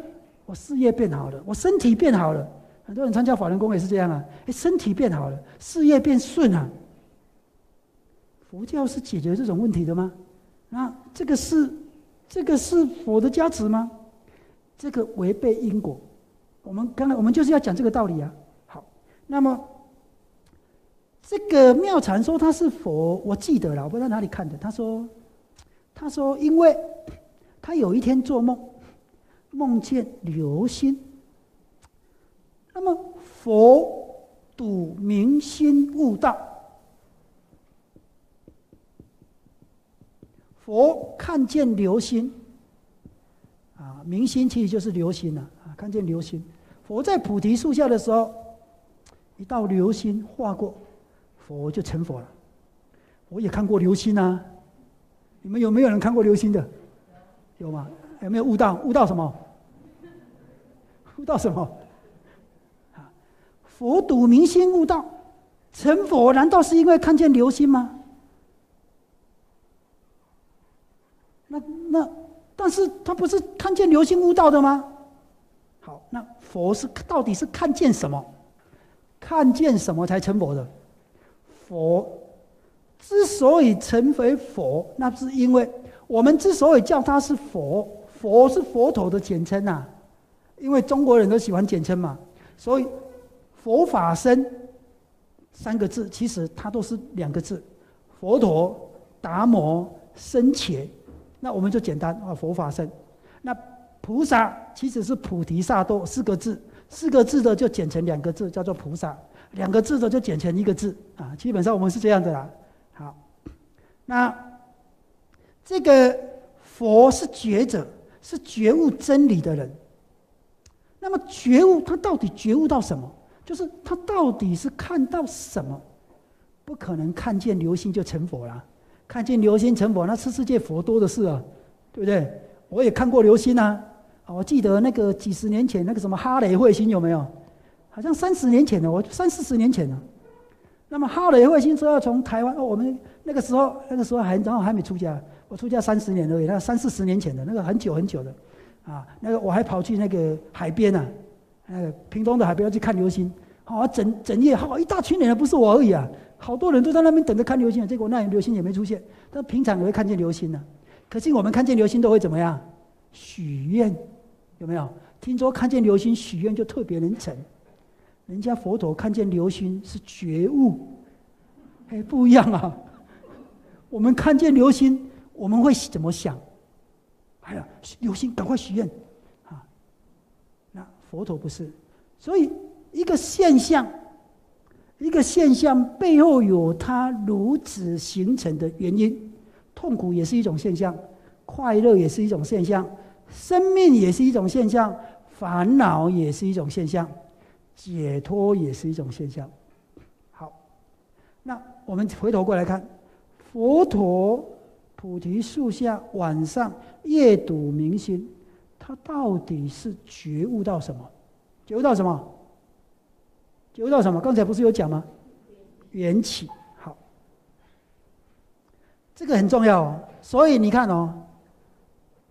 Speaker 1: 我事业变好了，我身体变好了。很多人参加法轮功也是这样啊，哎，身体变好了，事业变顺了。佛教是解决这种问题的吗？那这个是，这个是佛的加持吗？这个违背因果。我们刚才我们就是要讲这个道理啊。好，那么这个妙禅说他是佛，我记得了，我不知道哪里看的。他说，他说，因为他有一天做梦，梦见流星。那么佛睹明心悟道，佛看见流星，啊，明星其实就是流星了啊，看见流星。佛在菩提树下的时候，一道流星划过，佛就成佛了。我也看过流星啊，你们有没有人看过流星的？有吗？有没有悟道？悟到什么？悟到什么？啊佛睹明星悟道，成佛难道是因为看见流星吗？那那，但是他不是看见流星悟道的吗？好，那佛是到底是看见什么？看见什么才成佛的？佛之所以成为佛，那是因为我们之所以叫他是佛，佛是佛陀的简称呐，因为中国人都喜欢简称嘛，所以。佛法僧三个字，其实它都是两个字：佛陀、达摩、僧伽。那我们就简单啊，佛法僧。那菩萨其实是菩提萨埵四个字，四个字的就简成两个字，叫做菩萨；两个字的就简成一个字啊。基本上我们是这样的啦。好，那这个佛是觉者，是觉悟真理的人。那么觉悟，他到底觉悟到什么？就是他到底是看到什么？不可能看见流星就成佛了，看见流星成佛，那是世界佛多的事啊，对不对？我也看过流星啊，我记得那个几十年前那个什么哈雷彗星有没有？好像三十年前的，我三四十年前的。那么哈雷彗星说要从台湾，我们那个时候那个时候还然后还没出家，我出家三十年而已，那三四十年前的那个很久很久的，啊，那个我还跑去那个海边呢。呃，屏东的海边要去看流星，好，整整夜好一大群人，不是我而已啊，好多人都在那边等着看流星，结果那流星也没出现。但平常也会看见流星呢，可是我们看见流星都会怎么样？许愿，有没有？听说看见流星许愿就特别能成，人家佛陀看见流星是觉悟，哎，不一样啊。我们看见流星，我们会怎么想？哎呀，流星，赶快许愿啊！那。佛陀不是，所以一个现象，一个现象背后有它如此形成的原因。痛苦也是一种现象，快乐也是一种现象，生命也是一种现象，烦恼也是一种现象。解脱也是一种现象。好，那我们回头过来看，佛陀菩提树下晚上夜睹明星，他到底是觉悟到什么？觉悟到什么？觉悟到什么？刚才不是有讲吗？缘起。好，这个很重要哦。所以你看哦，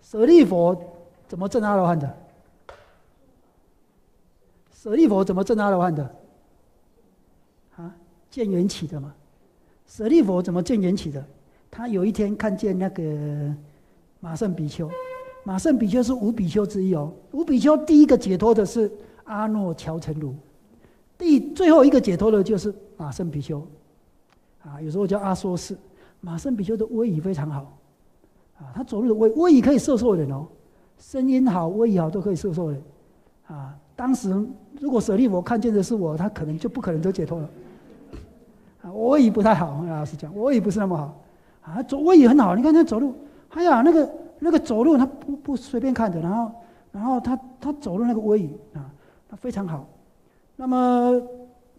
Speaker 1: 舍利佛怎么证阿罗汉的？舍利佛怎么证阿罗汉的？啊，见缘起的嘛。舍利佛怎么见缘起的？他有一天看见那个马胜比丘，马胜比丘是五比丘之一哦。五比丘第一个解脱的是。阿诺乔成如，第最后一个解脱的就是马胜比丘，啊，有时候叫阿说士。马胜比丘的威仪非常好，啊，他走路的威威仪可以摄受人哦，声音好，威仪好都可以摄受人，啊，当时如果舍利佛看见的是我，他可能就不可能都解脱了，啊，我威仪不太好，老实讲，我威仪不是那么好，啊，走威仪很好，你看他走路，哎呀，那个那个走路他不不随便看的，然后然后他他走路那个威仪啊。他非常好，那么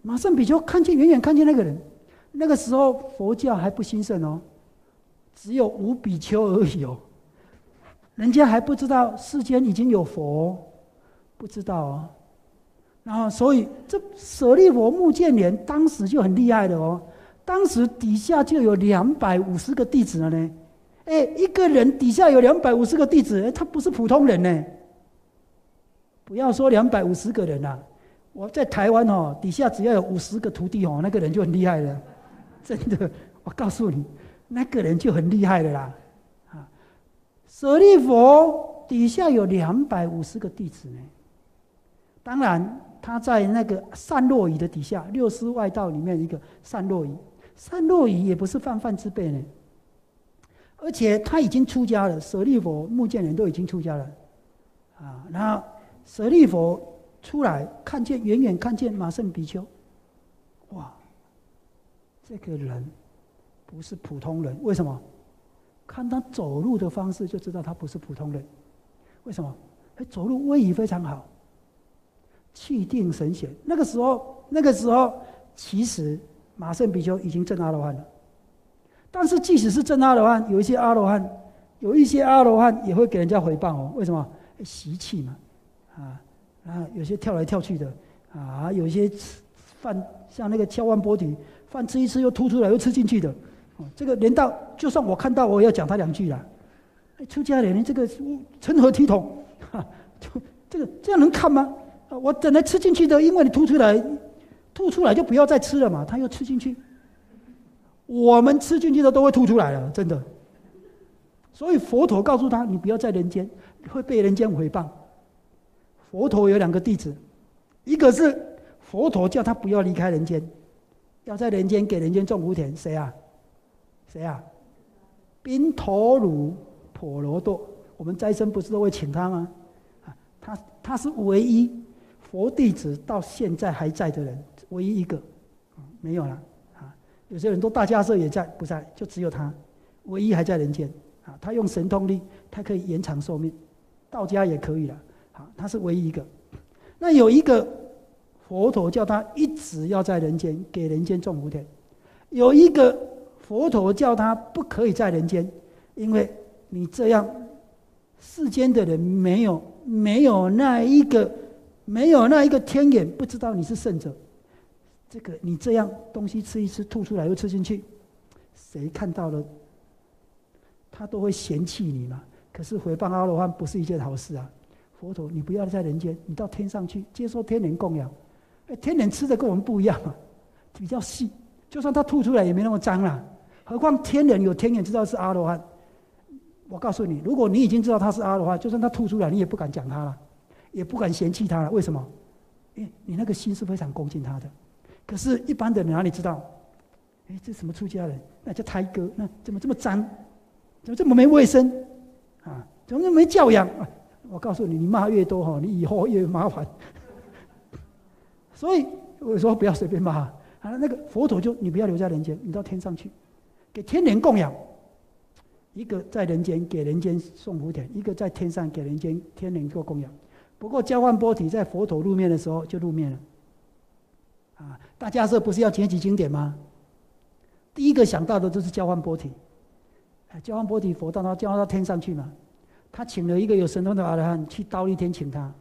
Speaker 1: 马胜比丘看见远远看见那个人，那个时候佛教还不兴盛哦，只有五比丘而已哦，人家还不知道世间已经有佛，不知道哦，然后所以这舍利佛目犍连当时就很厉害的哦，当时底下就有两百五十个弟子了呢，哎，一个人底下有两百五十个弟子，他不是普通人呢。不要说两百五十个人啦，我在台湾哦，底下只要有五十个徒弟哦，那个人就很厉害了，真的，我告诉你，那个人就很厉害了啦。啊，舍利佛底下有两百五十个弟子呢，当然他在那个善若仪的底下，六师外道里面一个善若仪，善若仪也不是泛泛之辈呢，而且他已经出家了，舍利佛、目犍连都已经出家了，啊，然后。舍利佛出来，看见远远看见马胜比丘，哇，这个人不是普通人。为什么？看他走路的方式就知道他不是普通人。为什么？他走路威仪非常好，气定神闲。那个时候，那个时候其实马胜比丘已经证阿罗汉了。但是即使是证阿罗汉，有一些阿罗汉，有一些阿罗汉也会给人家回谤哦。为什么？习气嘛。啊，啊，有些跳来跳去的，啊，有些吃饭像那个敲碗波底，饭吃一吃又吐出来又吃进去的，哦，这个连到就算我看到我也要讲他两句啦。哎，出家人这个成何体统？哈，就这个这样能看吗？啊，我本来吃进去的，因为你吐出来，吐出来就不要再吃了嘛，他又吃进去。我们吃进去的都会吐出来了，真的。所以佛陀告诉他，你不要在人间，会被人间诽谤。佛陀有两个弟子，一个是佛陀叫他不要离开人间，要在人间给人间种福田。谁啊？谁啊？宾陀鲁婆罗多。我们斋生不是都会请他吗？啊，他他是唯一佛弟子到现在还在的人，唯一一个，没有了。啊，有些人都大家社也在不在，就只有他，唯一还在人间。啊，他用神通力，他可以延长寿命，道家也可以了。啊他是唯一一个，那有一个佛陀叫他一直要在人间给人间种福田，有一个佛陀叫他不可以在人间，因为你这样世间的人没有没有那一个没有那一个天眼不知道你是圣者，这个你这样东西吃一吃吐出来又吃进去，谁看到了他都会嫌弃你嘛。可是回谤阿罗汉不是一件好事啊。佛陀，你不要在人间，你到天上去接受天人供养。哎，天人吃的跟我们不一样啊，比较细，就算他吐出来也没那么脏啦。何况天人有天眼知道是阿罗汉。我告诉你，如果你已经知道他是阿罗汉，就算他吐出来，你也不敢讲他了，也不敢嫌弃他了。为什么？哎，你那个心是非常恭敬他的。可是，一般的哪里知道？哎，这什么出家人？那叫胎哥，那怎么这么脏？怎么这么没卫生？啊，怎么这么没教养？我告诉你，你骂越多哈，你以后越麻烦。所以我说不要随便骂啊。那个佛陀就你不要留在人间，你到天上去，给天人供养。一个在人间给人间送福田，一个在天上给人间天人做供养。不过交换波体在佛陀露面的时候就露面了，啊，大家是不是要结集经典吗？第一个想到的就是交换波体，哎交换波体佛到他交换到天上去嘛，他请了一个有神通的阿罗汉去刀立天请他，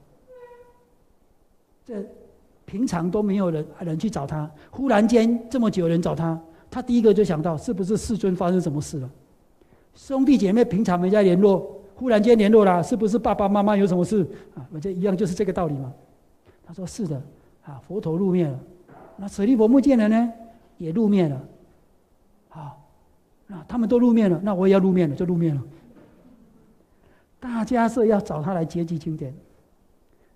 Speaker 1: 这平常都没有人人去找他，忽然间这么久人找他，他第一个就想到是不是世尊发生什么事了？兄弟姐妹平常没在联络，忽然间联络了，是不是爸爸妈妈有什么事啊？我这一样就是这个道理嘛。他说是的，啊，佛陀露面了，那舍利佛目见了呢，也露面了。啊，那他们都露面了，那我也要露面了，就露面了。大家是要找他来结集经典，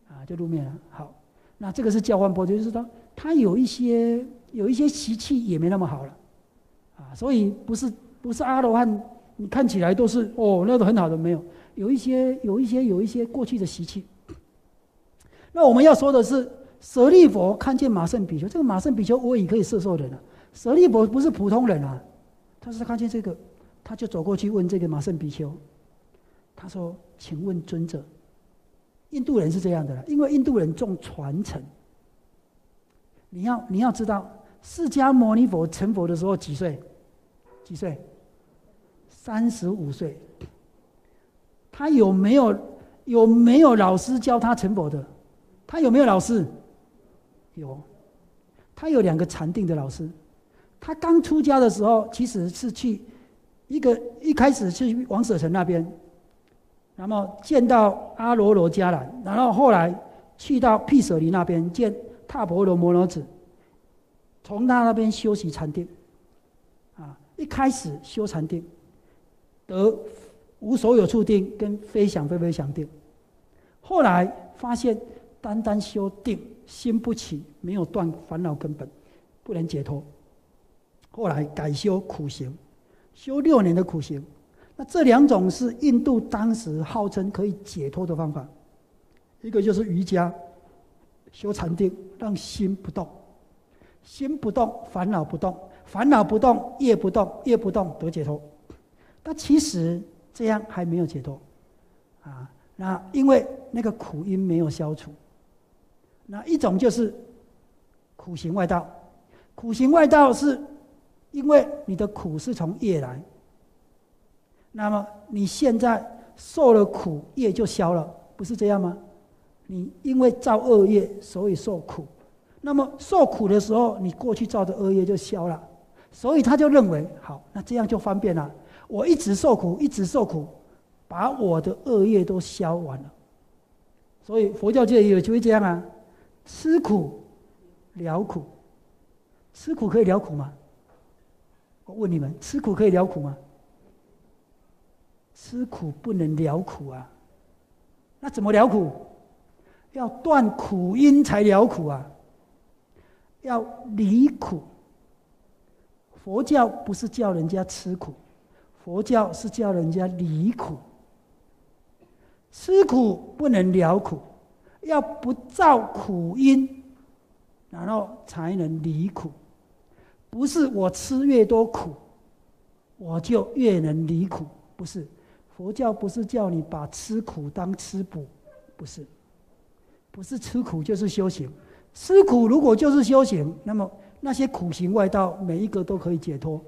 Speaker 1: 啊，就露面了。好，那这个是交换波，就是说他有一些有一些习气也没那么好了，啊，所以不是不是阿罗汉。你看起来都是哦，那都很好的，没有有一些有一些有一些过去的习气。那我们要说的是，舍利佛看见马圣比丘，这个马圣比丘我已可以摄受人了。舍利佛不是普通人啊，他是看见这个，他就走过去问这个马圣比丘，他说：“请问尊者，印度人是这样的了，因为印度人重传承。你要你要知道，释迦牟尼佛成佛的时候几岁？几岁？”三十五岁，他有没有有没有老师教他成佛的？他有没有老师？有，他有两个禅定的老师。他刚出家的时候，其实是去一个一开始去王舍城那边，然后见到阿罗罗迦兰，然后后来去到毗舍离那边见塔婆罗摩罗子，从他那边修习禅定。啊，一开始修禅定。得无所有处定跟非想非非想定，后来发现单单修定心不起，没有断烦恼根本，不能解脱。后来改修苦行，修六年的苦行。那这两种是印度当时号称可以解脱的方法，一个就是瑜伽，修禅定，让心不动，心不动，烦恼不动，烦恼不动，业不动，业不动得解脱。但其实这样还没有解脱，啊，那因为那个苦因没有消除。那一种就是苦行外道，苦行外道是因为你的苦是从业来，那么你现在受了苦，业就消了，不是这样吗？你因为造恶业，所以受苦，那么受苦的时候，你过去造的恶业就消了，所以他就认为好，那这样就方便了。我一直受苦，一直受苦，把我的恶业都消完了。所以佛教界也有就会这样啊，吃苦了苦，吃苦可以了苦吗？我问你们，吃苦可以了苦吗？吃苦不能了苦啊，那怎么了苦？要断苦因才了苦啊，要离苦。佛教不是叫人家吃苦。佛教是叫人家离苦，吃苦不能了苦，要不造苦因，然后才能离苦。不是我吃越多苦，我就越能离苦。不是，佛教不是叫你把吃苦当吃补，不是，不是吃苦就是修行。吃苦如果就是修行，那么那些苦行外道每一个都可以解脱。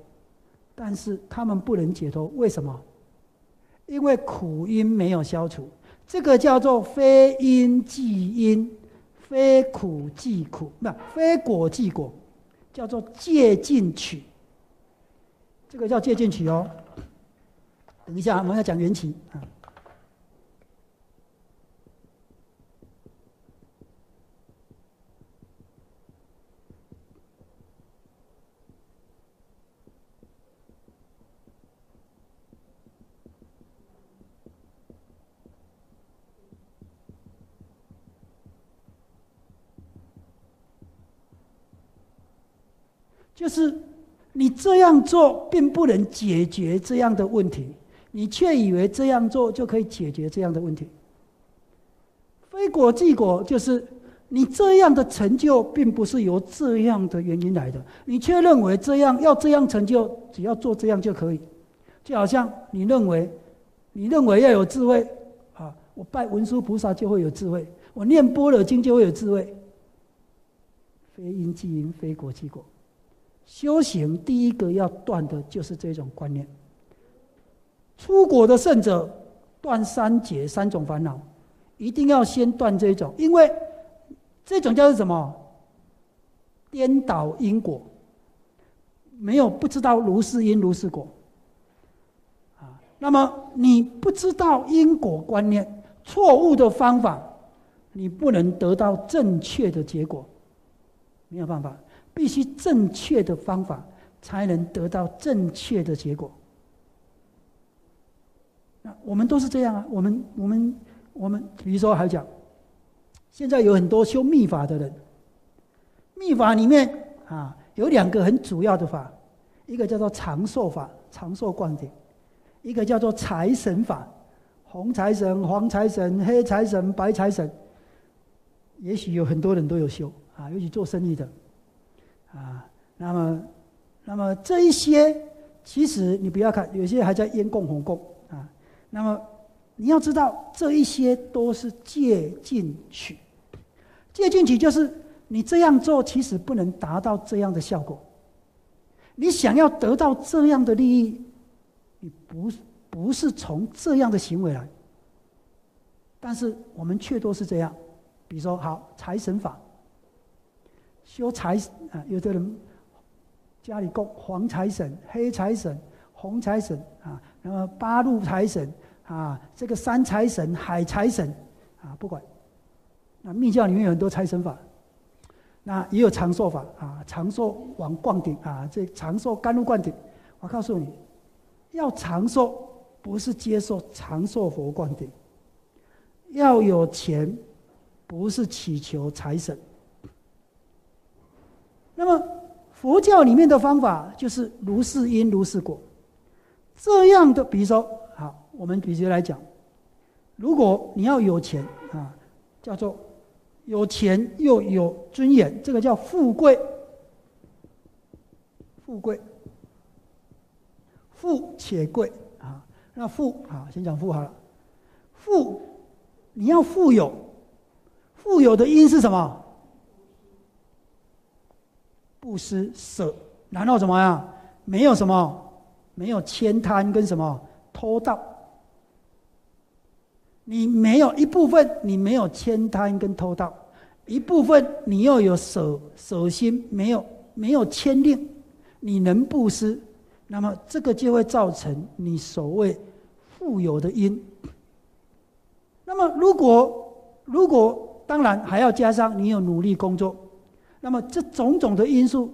Speaker 1: 但是他们不能解脱，为什么？因为苦因没有消除，这个叫做非因即因，非苦即苦，不，非果即果，叫做借进取。这个叫借进取哦。等一下，我们要讲缘起啊。就是你这样做，并不能解决这样的问题，你却以为这样做就可以解决这样的问题。非果即果，就是你这样的成就，并不是由这样的原因来的，你却认为这样要这样成就，只要做这样就可以。就好像你认为，你认为要有智慧啊，我拜文殊菩萨就会有智慧，我念般若经就会有智慧。非因即因，非果即果。修行第一个要断的就是这种观念。出国的圣者断三劫三种烦恼，一定要先断这种，因为这种叫做什么？颠倒因果，没有不知道如是因如是果。啊，那么你不知道因果观念，错误的方法，你不能得到正确的结果，没有办法。必须正确的方法，才能得到正确的结果。那我们都是这样啊，我们我们我们，比如说还讲，现在有很多修密法的人，密法里面啊有两个很主要的法，一个叫做长寿法，长寿灌顶；一个叫做财神法，红财神、黄财神、黑财神、白财神。也许有很多人都有修啊，尤其做生意的。啊，那么，那么这一些，其实你不要看，有些还在烟供红供。那么你要知道，这一些都是借进取，借进取就是你这样做，其实不能达到这样的效果。你想要得到这样的利益，你不不是从这样的行为来，但是我们却都是这样。比如说，好财神法。修财啊，有的人家里供黄财神、黑财神、红财神啊，那么八路财神啊，这个三财神、海财神啊，不管。那密教里面有很多财神法，那也有长寿法啊，长寿王灌顶啊，这长寿甘露灌顶。我告诉你，要长寿不是接受长寿佛灌顶，要有钱不是祈求财神。那么佛教里面的方法就是如是因如是果，这样的，比如说，我们比如来讲，如果你要有钱啊，叫做有钱又有尊严，这个叫富贵，富贵，富且贵啊。那富啊，先讲富好了，富，你要富有，富有的因是什么？布施舍，然后怎么样？没有什么，没有悭贪跟什么偷盗。你没有一部分，你没有悭贪跟偷盗；一部分你又有舍舍心，没有没有牵令，你能布施，那么这个就会造成你所谓富有的因。那么如果如果当然还要加上你有努力工作。那么这种种的因素，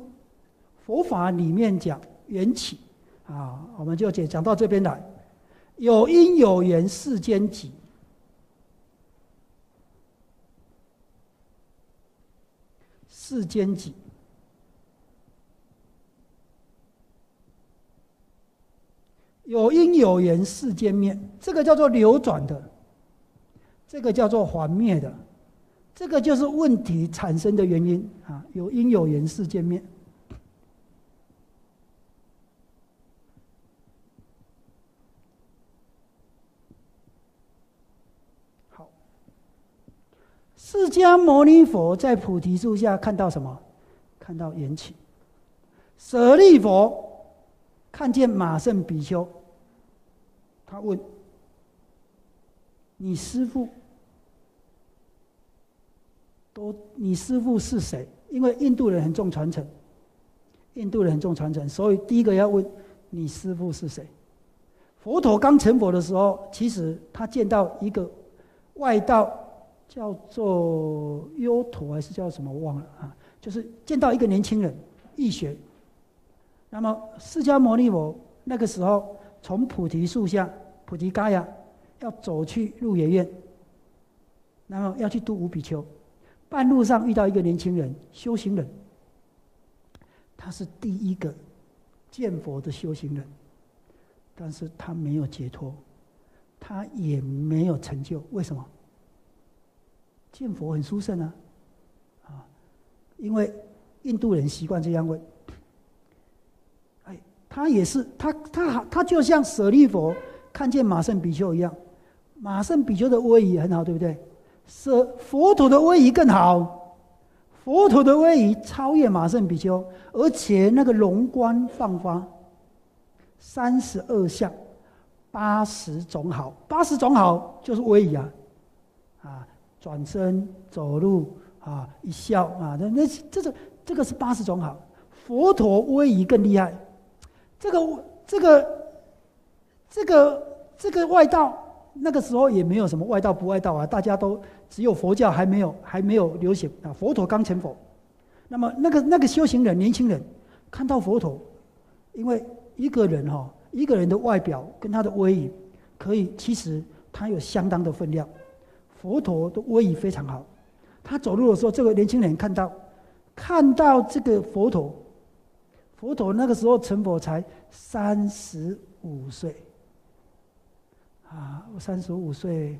Speaker 1: 佛法里面讲缘起，啊，我们就讲讲到这边来，有因有缘世间起，世间起，有因有缘世间灭，这个叫做流转的，这个叫做还灭的。这个就是问题产生的原因啊，有因有缘世间灭。好，释迦牟尼佛在菩提树下看到什么？看到缘起。舍利佛看见马胜比丘，他问：“你师父？”都，你师父是谁？因为印度人很重传承，印度人很重传承，所以第一个要问你师父是谁。佛陀刚成佛的时候，其实他见到一个外道，叫做优陀还是叫什么忘了啊？就是见到一个年轻人，易学。那么释迦牟尼佛那个时候从菩提树下，菩提伽亚要走去鹿野苑，然后要去度五比丘。半路上遇到一个年轻人，修行人。他是第一个见佛的修行人，但是他没有解脱，他也没有成就。为什么？见佛很殊胜啊，啊，因为印度人习惯这样问。哎，他也是，他他他就像舍利佛看见马胜比丘一样，马胜比丘的威仪很好，对不对？舍佛陀的威仪更好，佛陀的威仪超越马圣比丘，而且那个龙冠放发，三十二相，八十种好，八十种好就是威仪啊，啊，转身走路啊，一笑啊，那那这个这个是八十种好，佛陀威仪更厉害，这个这个这个这个外道。那个时候也没有什么外道不外道啊，大家都只有佛教还没有还没有流行啊。佛陀刚成佛，那么那个那个修行人年轻人看到佛陀，因为一个人哈一个人的外表跟他的威仪，可以其实他有相当的分量。佛陀的威仪非常好，他走路的时候，这个年轻人看到看到这个佛陀，佛陀那个时候成佛才三十五岁。啊，我三十五岁，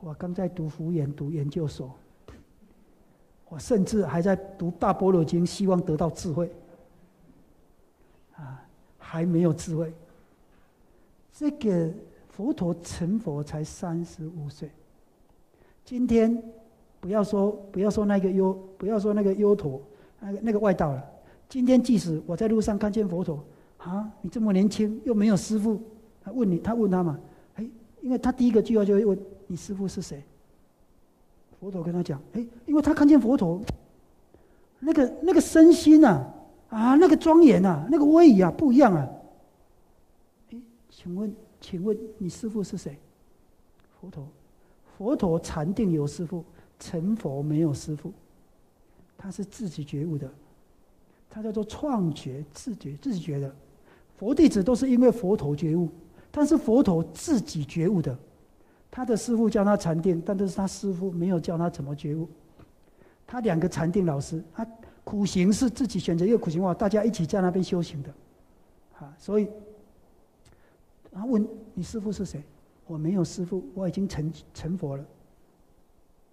Speaker 1: 我刚在读佛研读研究所，我甚至还在读大般若经，希望得到智慧。啊，还没有智慧。这个佛陀成佛才三十五岁。今天不要说不要说那个优不要说那个优陀那个那个外道了。今天即使我在路上看见佛陀，啊，你这么年轻又没有师傅，他问你，他问他嘛。哎因为他第一个句话就会问你师傅是谁？佛陀跟他讲，哎，因为他看见佛陀，那个那个身心啊，啊，那个庄严啊，那个威仪啊，不一样啊。哎，请问，请问你师傅是谁？佛陀，佛陀禅定有师傅，成佛没有师傅，他是自己觉悟的，他叫做创觉自觉自己觉的，佛弟子都是因为佛陀觉悟。但是佛陀自己觉悟的，他的师傅教他禅定，但这是他师傅没有教他怎么觉悟。他两个禅定老师，他苦行是自己选择一个苦行法，大家一起在那边修行的，啊，所以，他问你师傅是谁？我没有师傅，我已经成成佛了。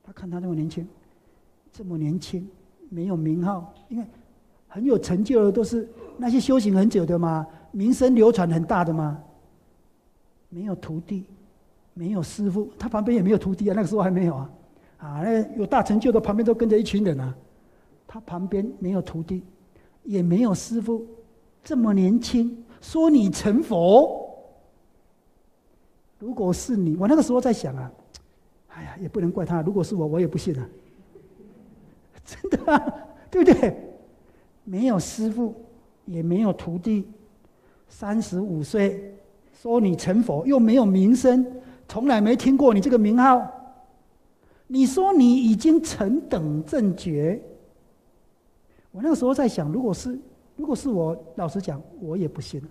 Speaker 1: 他看他那么年轻，这么年轻，没有名号，因为很有成就的都是那些修行很久的嘛，名声流传很大的嘛。没有徒弟，没有师傅，他旁边也没有徒弟啊。那个时候还没有啊，啊，那有大成就的旁边都跟着一群人啊。他旁边没有徒弟，也没有师傅，这么年轻，说你成佛，如果是你，我那个时候在想啊，哎呀，也不能怪他。如果是我，我也不信啊，真的，啊，对不对？没有师傅，也没有徒弟，三十五岁。说你成佛又没有名声，从来没听过你这个名号。你说你已经成等正觉，我那个时候在想，如果是如果是我，老实讲，我也不信了。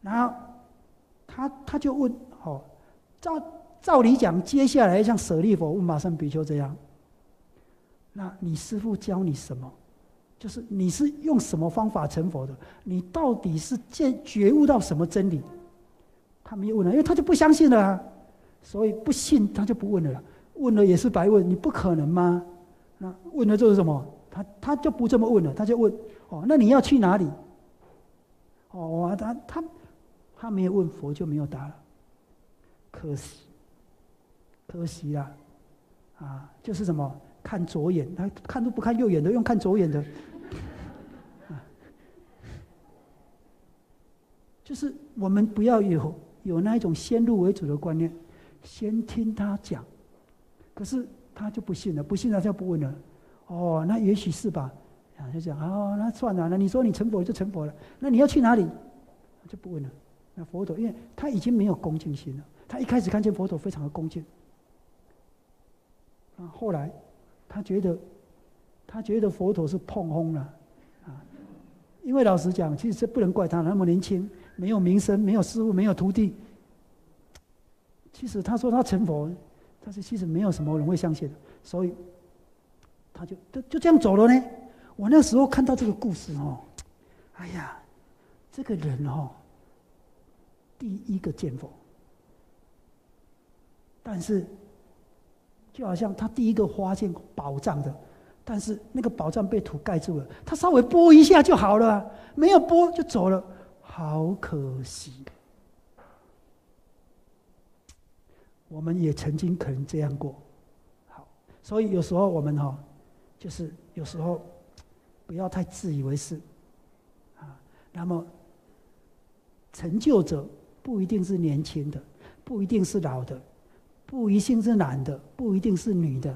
Speaker 1: 然后他他就问：哦，照照理讲，接下来像舍利佛问马上比丘这样，那你师父教你什么？就是你是用什么方法成佛的？你到底是见觉悟到什么真理？他没有问了，因为他就不相信了啊，所以不信他就不问了。问了也是白问，你不可能吗？那问了就是什么？他他就不这么问了，他就问：哦，那你要去哪里？哦，他他他没有问佛就没有答了，可惜，可惜啊，啊，就是什么？看左眼，他看都不看右眼的，用看左眼的，就是我们不要有有那一种先入为主的观念，先听他讲，可是他就不信了，不信他就不问了。哦，那也许是吧？啊，就讲哦，那算了，那你说你成佛就成佛了，那你要去哪里？就不问了。那佛陀，因为他已经没有恭敬心了，他一开始看见佛陀非常的恭敬，啊，后来。他觉得，他觉得佛陀是碰轰了，啊，因为老实讲，其实这不能怪他，那么年轻，没有名声，没有师傅，没有徒弟。其实他说他成佛，但是其实没有什么人会相信的，所以他就就就这样走了呢。我那时候看到这个故事哦，哎呀，这个人哦，第一个见佛，但是。就好像他第一个发现宝藏的，但是那个宝藏被土盖住了，他稍微拨一下就好了，没有拨就走了，好可惜。我们也曾经可能这样过，好，所以有时候我们哈，就是有时候不要太自以为是，啊，那么成就者不一定是年轻的，不一定是老的，不一定是男的，不一定是女的，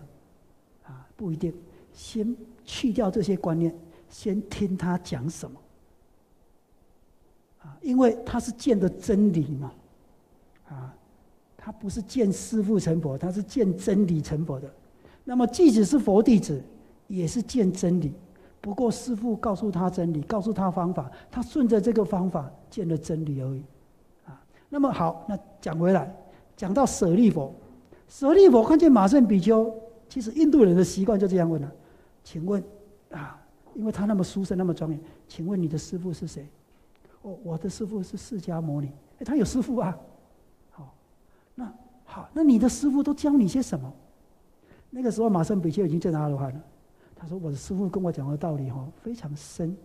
Speaker 1: 啊，不一定。先去掉这些观念，先听他讲什么，啊，因为他是见的真理嘛，啊，他不是见师父成佛，他是见真理成佛的。那么即使是佛弟子。也是见真理，不过师父告诉他真理，告诉他方法，他顺着这个方法见了真理而已，那么好，那讲回来，讲到舍利佛，舍利佛看见马胜比丘，其实印度人的习惯就这样问了，请问啊，因为他那么书生那么庄严，请问你的师父是谁？哦，我的师父是释迦牟尼。哎，他有师父啊。好，那好，那你的师父都教你些什么？那个时候马胜比丘已经见到阿罗汉了。他说：“我的师傅跟我讲的道理哈非常深，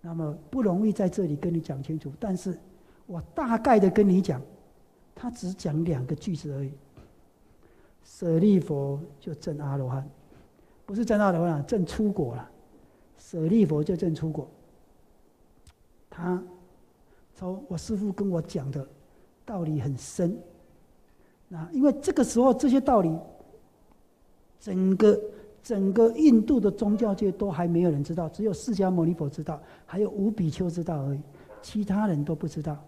Speaker 1: 那么不容易在这里跟你讲清楚。但是我大概的跟你讲，他只讲两个句子而已。舍利佛就证阿罗汉，不是证阿罗汉，证出果了。舍利佛就证出果。他从我师傅跟我讲的道理很深，那因为这个时候这些道理，整个。”整个印度的宗教界都还没有人知道，只有释迦牟尼佛知道，还有五比丘知道而已，其他人都不知道。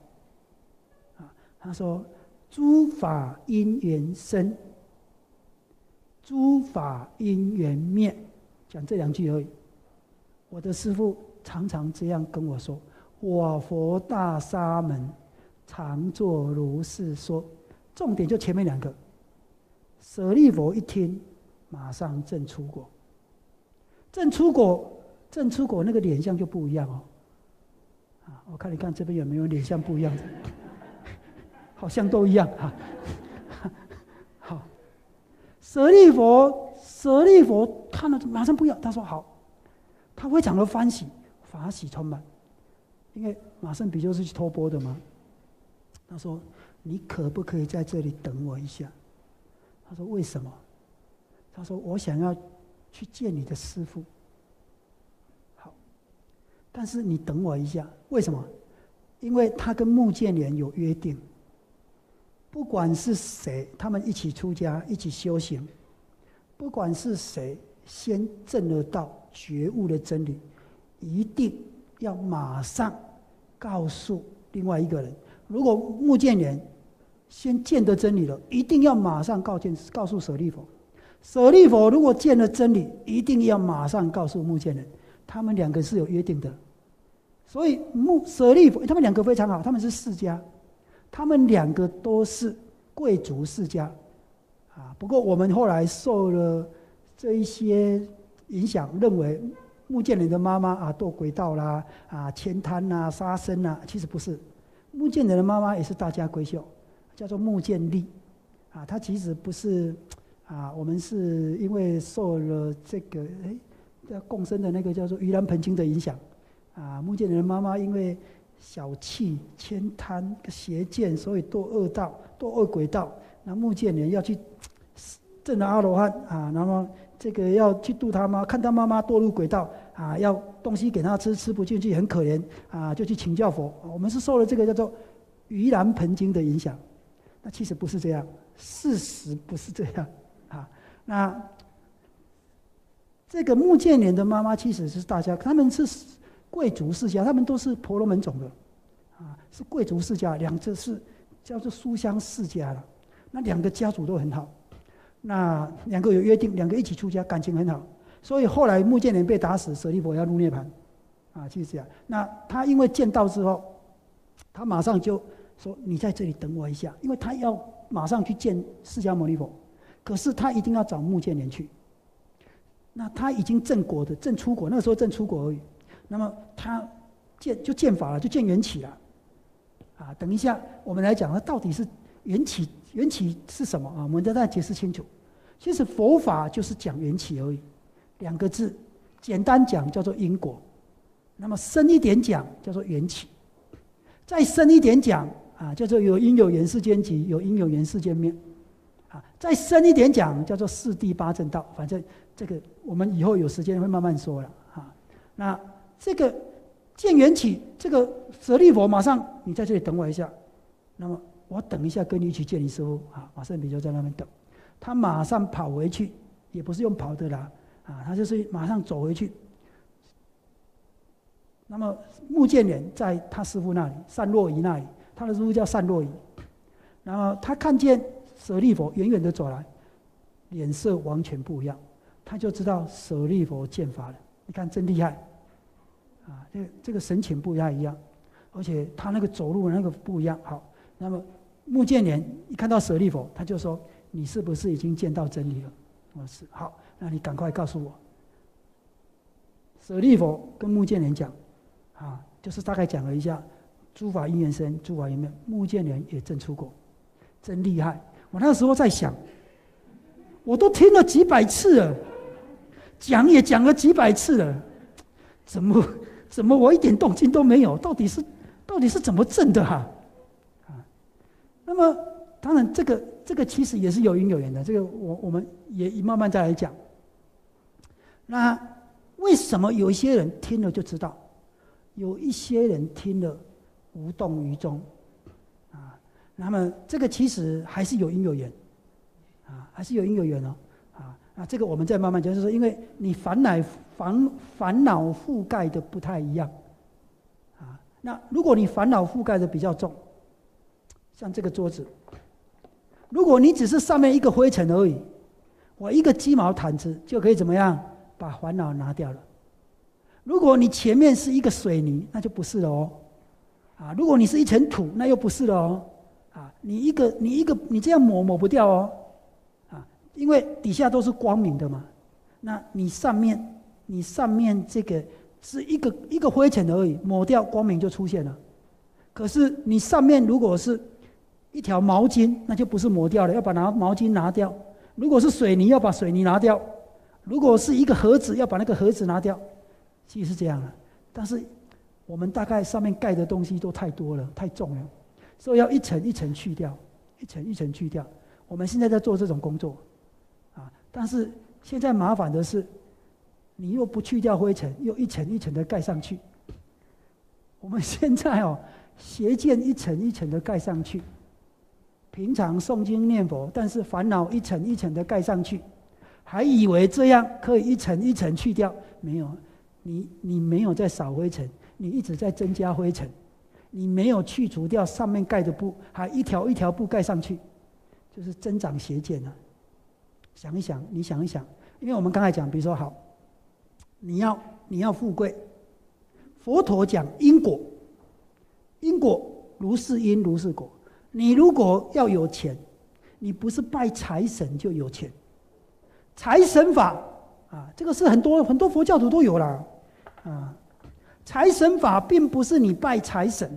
Speaker 1: 他说：“诸法因缘生，诸法因缘灭。”讲这两句而已。我的师父常常这样跟我说：“我佛大沙门常作如是说。”重点就前面两个。舍利佛一听。马上正出果，正出果，正出果，那个脸相就不一样哦。啊，我看你看这边有没有脸相不一样的？好像都一样啊。好，舍利佛，舍利佛看了马上不要。他说好，他非常的欢喜，法喜充满。因为马上比丘是去托钵的嘛。他说：“你可不可以在这里等我一下？”他说：“为什么？”他说：“我想要去见你的师傅。好，但是你等我一下。为什么？因为他跟穆建连有约定，不管是谁，他们一起出家，一起修行，不管是谁先证得到觉悟的真理，一定要马上告诉另外一个人。如果穆建连先见得真理了，一定要马上告见告诉舍利佛。”舍利佛如果见了真理，一定要马上告诉目犍人，他们两个是有约定的。所以目舍利佛他们两个非常好，他们是世家，他们两个都是贵族世家，啊，不过我们后来受了这一些影响，认为目犍人的妈妈啊堕轨道啦，啊悭贪呐、杀生呐，其实不是，目犍人的妈妈也是大家闺秀，叫做穆建利，啊，她其实不是。啊，我们是因为受了这个哎，共生的那个叫做盂兰盆经的影响，啊，穆建林的妈妈因为小气、悭贪、邪见，所以堕恶道、堕恶鬼道。那目犍连要去证了阿罗汉啊，然后这个要去度他妈，看他妈妈堕入鬼道啊，要东西给他吃，吃不进去，很可怜啊，就去请教佛。我们是受了这个叫做盂兰盆经的影响，那其实不是这样，事实不是这样啊。那这个穆建连的妈妈其实是大家，他们是贵族世家，他们都是婆罗门种的，啊，是贵族世家，两个是叫做书香世家了。那两个家族都很好，那两个有约定，两个一起出家，感情很好。所以后来穆建连被打死，舍利佛要入涅盘，啊，就是这样。那他因为见到之后，他马上就说：“你在这里等我一下，因为他要马上去见释迦牟尼佛。”可是他一定要找穆建连去。那他已经正果的，正出国，那时候正出国而已。那么他见就见法了，就见缘起了。啊，等一下我们来讲，它到底是缘起，缘起是什么啊？我们再再解释清楚。其实佛法就是讲缘起而已，两个字，简单讲叫做因果。那么深一点讲叫做缘起，再深一点讲啊，叫做有因有缘世间集，有因有缘世间灭。啊，再深一点讲叫做四地八正道。反正这个我们以后有时间会慢慢说了啊。那这个见缘起，这个舍利佛马上你在这里等我一下。那么我等一下跟你一起见你师傅啊。马上你就在那边等，他马上跑回去，也不是用跑的啦啊，他就是马上走回去。那么穆建连在他师傅那里，善若仪那里，他的师傅叫善若仪。然后他看见舍利佛远远的走来，脸色完全不一样，他就知道舍利佛见法了。你看真厉害，啊，这这个神情不太一样，而且他那个走路那个不一样。好，那么穆建连一看到舍利佛，他就说：“你是不是已经见到真理了？”我说：“是。”好，那你赶快告诉我。舍利佛跟穆建连讲。啊，就是大概讲了一下，诸法因缘生，诸法因缘灭。建连也证出过，真厉害！我那时候在想，我都听了几百次了，讲也讲了几百次了，怎么怎么我一点动静都没有？到底是到底是怎么震的哈？啊，那么当然这个这个其实也是有因有缘的，这个我我们也慢慢再来讲。那为什么有一些人听了就知道？有一些人听了无动于衷，啊，那么这个其实还是有因有缘，啊，还是有因有缘哦，啊，那这个我们再慢慢讲，就是说，因为你烦恼烦烦恼覆盖的不太一样，啊，那如果你烦恼覆盖的比较重，像这个桌子，如果你只是上面一个灰尘而已，我一个鸡毛毯子就可以怎么样把烦恼拿掉了。如果你前面是一个水泥，那就不是了哦，啊，如果你是一层土，那又不是了哦，啊，你一个你一个你这样抹抹不掉哦，啊，因为底下都是光明的嘛，那你上面你上面这个是一个一个灰尘而已，抹掉光明就出现了，可是你上面如果是一条毛巾，那就不是抹掉了，要把拿毛巾拿掉；如果是水泥，要把水泥拿掉；如果是一个盒子，要把那个盒子拿掉。其实是这样的，但是我们大概上面盖的东西都太多了，太重了，所以要一层一层去掉，一层一层去掉。我们现在在做这种工作，啊，但是现在麻烦的是，你又不去掉灰尘，又一层一层的盖上去。我们现在哦，邪见一层一层的盖上去，平常诵经念佛，但是烦恼一层一层的盖上去，还以为这样可以一层一层去掉，没有。你你没有在扫灰尘，你一直在增加灰尘，你没有去除掉上面盖的布，还一条一条布盖上去，就是增长邪见了。想一想，你想一想，因为我们刚才讲，比如说好，你要你要富贵，佛陀讲因果，因果如是因如是果。你如果要有钱，你不是拜财神就有钱，财神法啊，这个是很多很多佛教徒都有了。啊，财神法并不是你拜财神，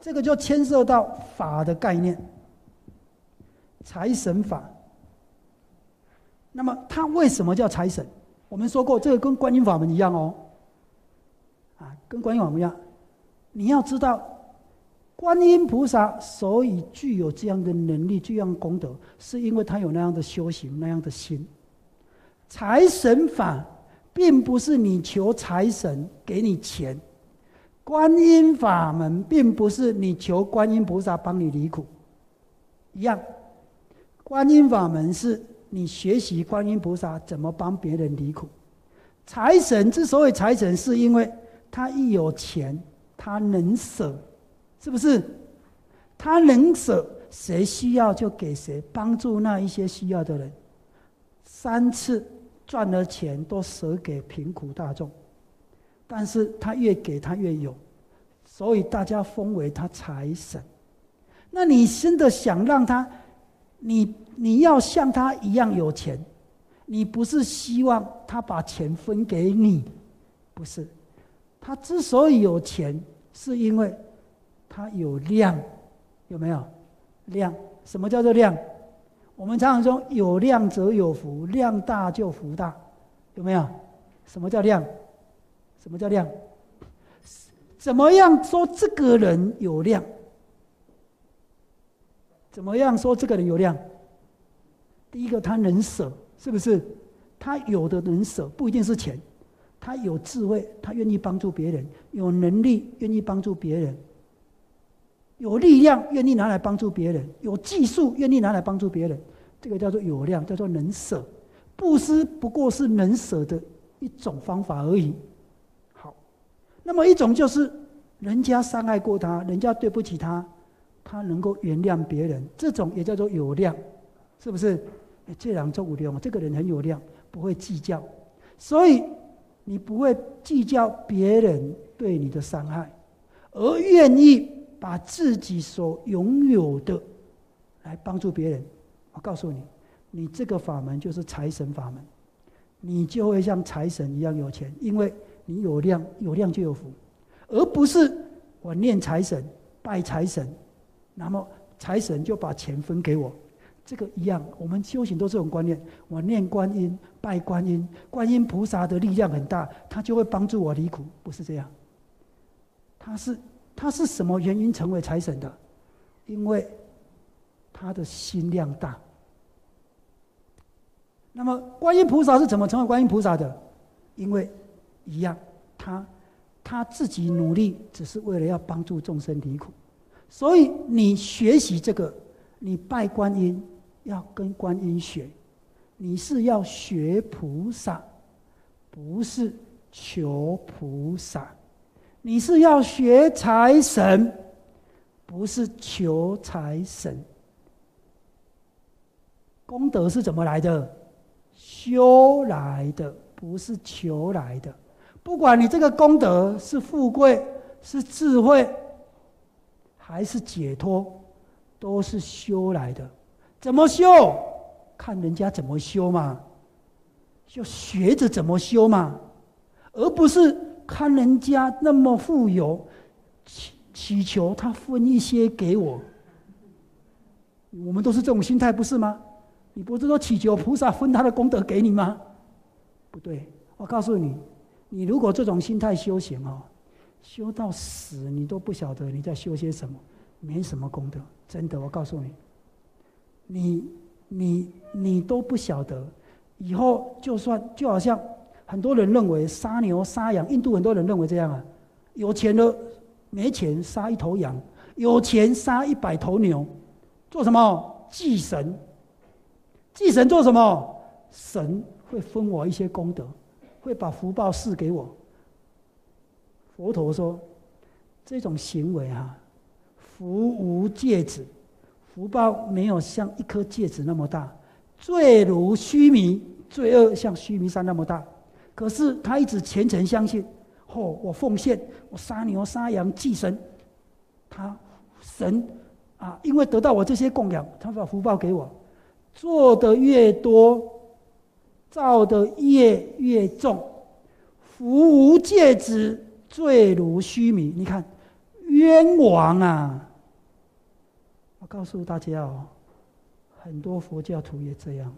Speaker 1: 这个就牵涉到法的概念。财神法，那么他为什么叫财神？我们说过，这个跟观音法门一样哦。啊，跟观音法门一样，你要知道，观音菩萨所以具有这样的能力、这样功德，是因为他有那样的修行、那样的心。财神法。并不是你求财神给你钱，观音法门并不是你求观音菩萨帮你离苦，一样，观音法门是你学习观音菩萨怎么帮别人离苦。财神之所以财神，是因为他一有钱，他能舍，是不是？他能舍，谁需要就给谁，帮助那一些需要的人。三次。赚了钱都舍给贫苦大众，但是他越给他越有，所以大家封为他财神。那你真的想让他，你你要像他一样有钱，你不是希望他把钱分给你，不是。他之所以有钱，是因为他有量，有没有？量？什么叫做量？我们常常说有量则有福，量大就福大，有没有？什么叫量？什么叫量？怎么样说这个人有量？怎么样说这个人有量？第一个，他能舍，是不是？他有的能舍，不一定是钱。他有智慧，他愿意帮助别人；有能力，愿意帮助别人；有力量，愿意拿来帮助别人；有技术，愿意拿来帮助别人。这个叫做有量，叫做能舍。布施不过是能舍的一种方法而已。好，那么一种就是人家伤害过他，人家对不起他，他能够原谅别人，这种也叫做有量，是不是？这两种有量，这个人很有量，不会计较，所以。你不会计较别人对你的伤害，而愿意把自己所拥有的来帮助别人。我告诉你，你这个法门就是财神法门，你就会像财神一样有钱，因为你有量，有量就有福，而不是我念财神、拜财神，那么财神就把钱分给我。这个一样，我们修行都是这种观念。我念观音、拜观音，观音菩萨的力量很大，他就会帮助我离苦，不是这样。他是他是什么原因成为财神的？因为他的心量大。那么观音菩萨是怎么成为观音菩萨的？因为一样，他他自己努力，只是为了要帮助众生离苦。所以你学习这个，你拜观音。要跟观音学，你是要学菩萨，不是求菩萨；你是要学财神，不是求财神。功德是怎么来的？修来的，不是求来的。不管你这个功德是富贵、是智慧，还是解脱，都是修来的。怎么修？看人家怎么修嘛，就学着怎么修嘛，而不是看人家那么富有，祈祈求他分一些给我。我们都是这种心态，不是吗？你不是说祈求菩萨分他的功德给你吗？不对，我告诉你，你如果这种心态修行哦，修到死你都不晓得你在修些什么，没什么功德，真的，我告诉你。你你你都不晓得，以后就算就好像很多人认为杀牛杀羊，印度很多人认为这样啊，有钱的没钱杀一头羊，有钱杀一百头牛，做什么祭神？祭神做什么？神会分我一些功德，会把福报赐给我。佛陀说，这种行为啊，福无戒指。福报没有像一颗戒指那么大，罪如须弥，罪恶像须弥山那么大。可是他一直虔诚相信，哦，我奉献，我杀牛杀羊祭神，他神啊，因为得到我这些供养，他把福报给我。做的越多，造的业越重，福无戒指，罪如须弥。你看，冤枉啊！我告诉大家哦，很多佛教徒也这样，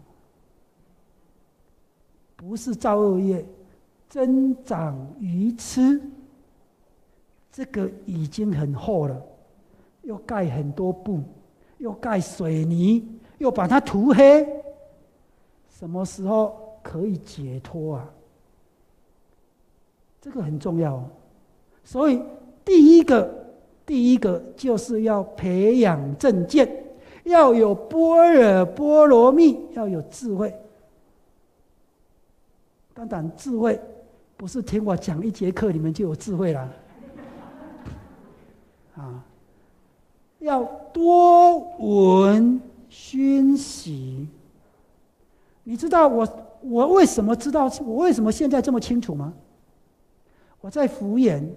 Speaker 1: 不是造恶业，增长愚痴，这个已经很厚了，又盖很多布，又盖水泥，又把它涂黑，什么时候可以解脱啊？这个很重要，所以第一个。第一个就是要培养正见，要有般若波罗蜜，要有智慧。当然，智慧不是听我讲一节课你们就有智慧了，啊，要多闻熏习。你知道我我为什么知道我为什么现在这么清楚吗？我在福研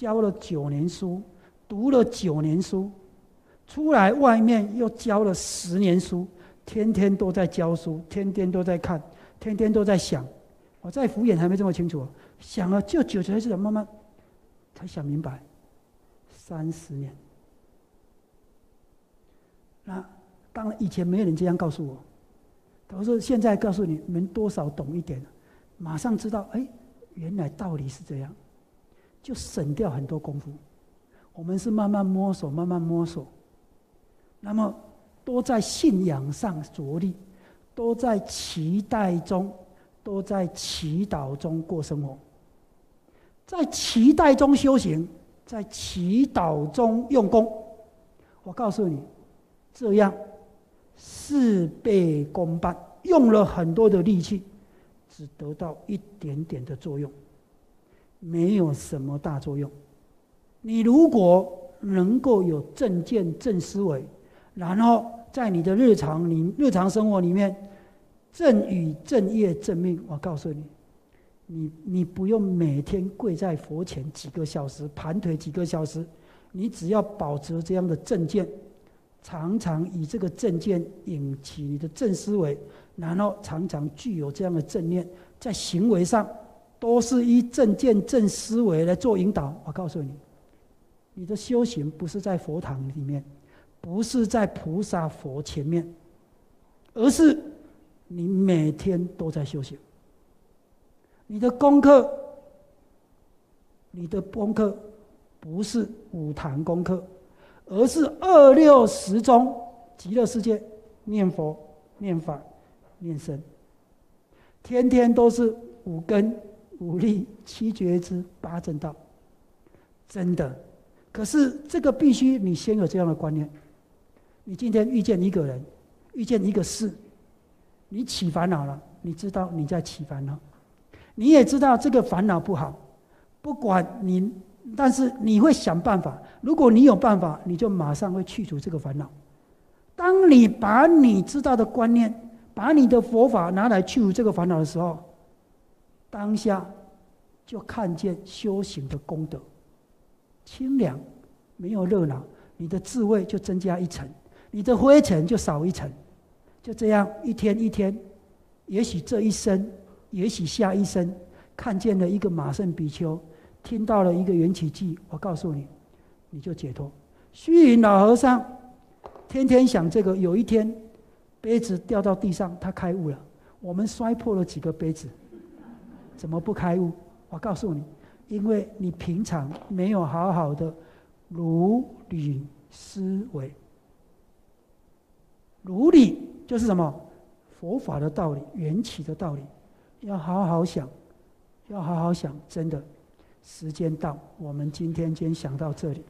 Speaker 1: 教了九年书。读了九年书，出来外面又教了十年书，天天都在教书，天天都在看，天天都在想。我在敷衍还没这么清楚，想了就九才是慢慢才想明白。三十年，那当然以前没有人这样告诉我，我说现在告诉你们多少懂一点，马上知道，哎，原来道理是这样，就省掉很多功夫。我们是慢慢摸索，慢慢摸索。那么都在信仰上着力，都在期待中，都在祈祷中过生活，在期待中修行，在祈祷中用功。我告诉你，这样事倍功半，用了很多的力气，只得到一点点的作用，没有什么大作用。你如果能够有正见、正思维，然后在你的日常、你日常生活里面，正语、正业、正命，我告诉你，你你不用每天跪在佛前几个小时，盘腿几个小时，你只要保持这样的正见，常常以这个正见引起你的正思维，然后常常具有这样的正念，在行为上都是以正见、正思维来做引导。我告诉你。你的修行不是在佛堂里面，不是在菩萨佛前面，而是你每天都在修行。你的功课，你的功课不是五堂功课，而是二六十中极乐世界念佛、念法、念身，天天都是五根、五力、七觉知、八正道，真的。可是这个必须你先有这样的观念。你今天遇见一个人，遇见一个事，你起烦恼了，你知道你在起烦恼，你也知道这个烦恼不好，不管你，但是你会想办法。如果你有办法，你就马上会去除这个烦恼。当你把你知道的观念，把你的佛法拿来去除这个烦恼的时候，当下就看见修行的功德。清凉，没有热闹，你的智慧就增加一层，你的灰尘就少一层，就这样一天一天，也许这一生，也许下一生，看见了一个马圣比丘，听到了一个缘起记，我告诉你，你就解脱。虚云老和尚天天想这个，有一天杯子掉到地上，他开悟了。我们摔破了几个杯子，怎么不开悟？我告诉你。因为你平常没有好好的如理思维，如理就是什么佛法的道理、缘起的道理，要好好想，要好好想。真的，时间到，我们今天先想到这里。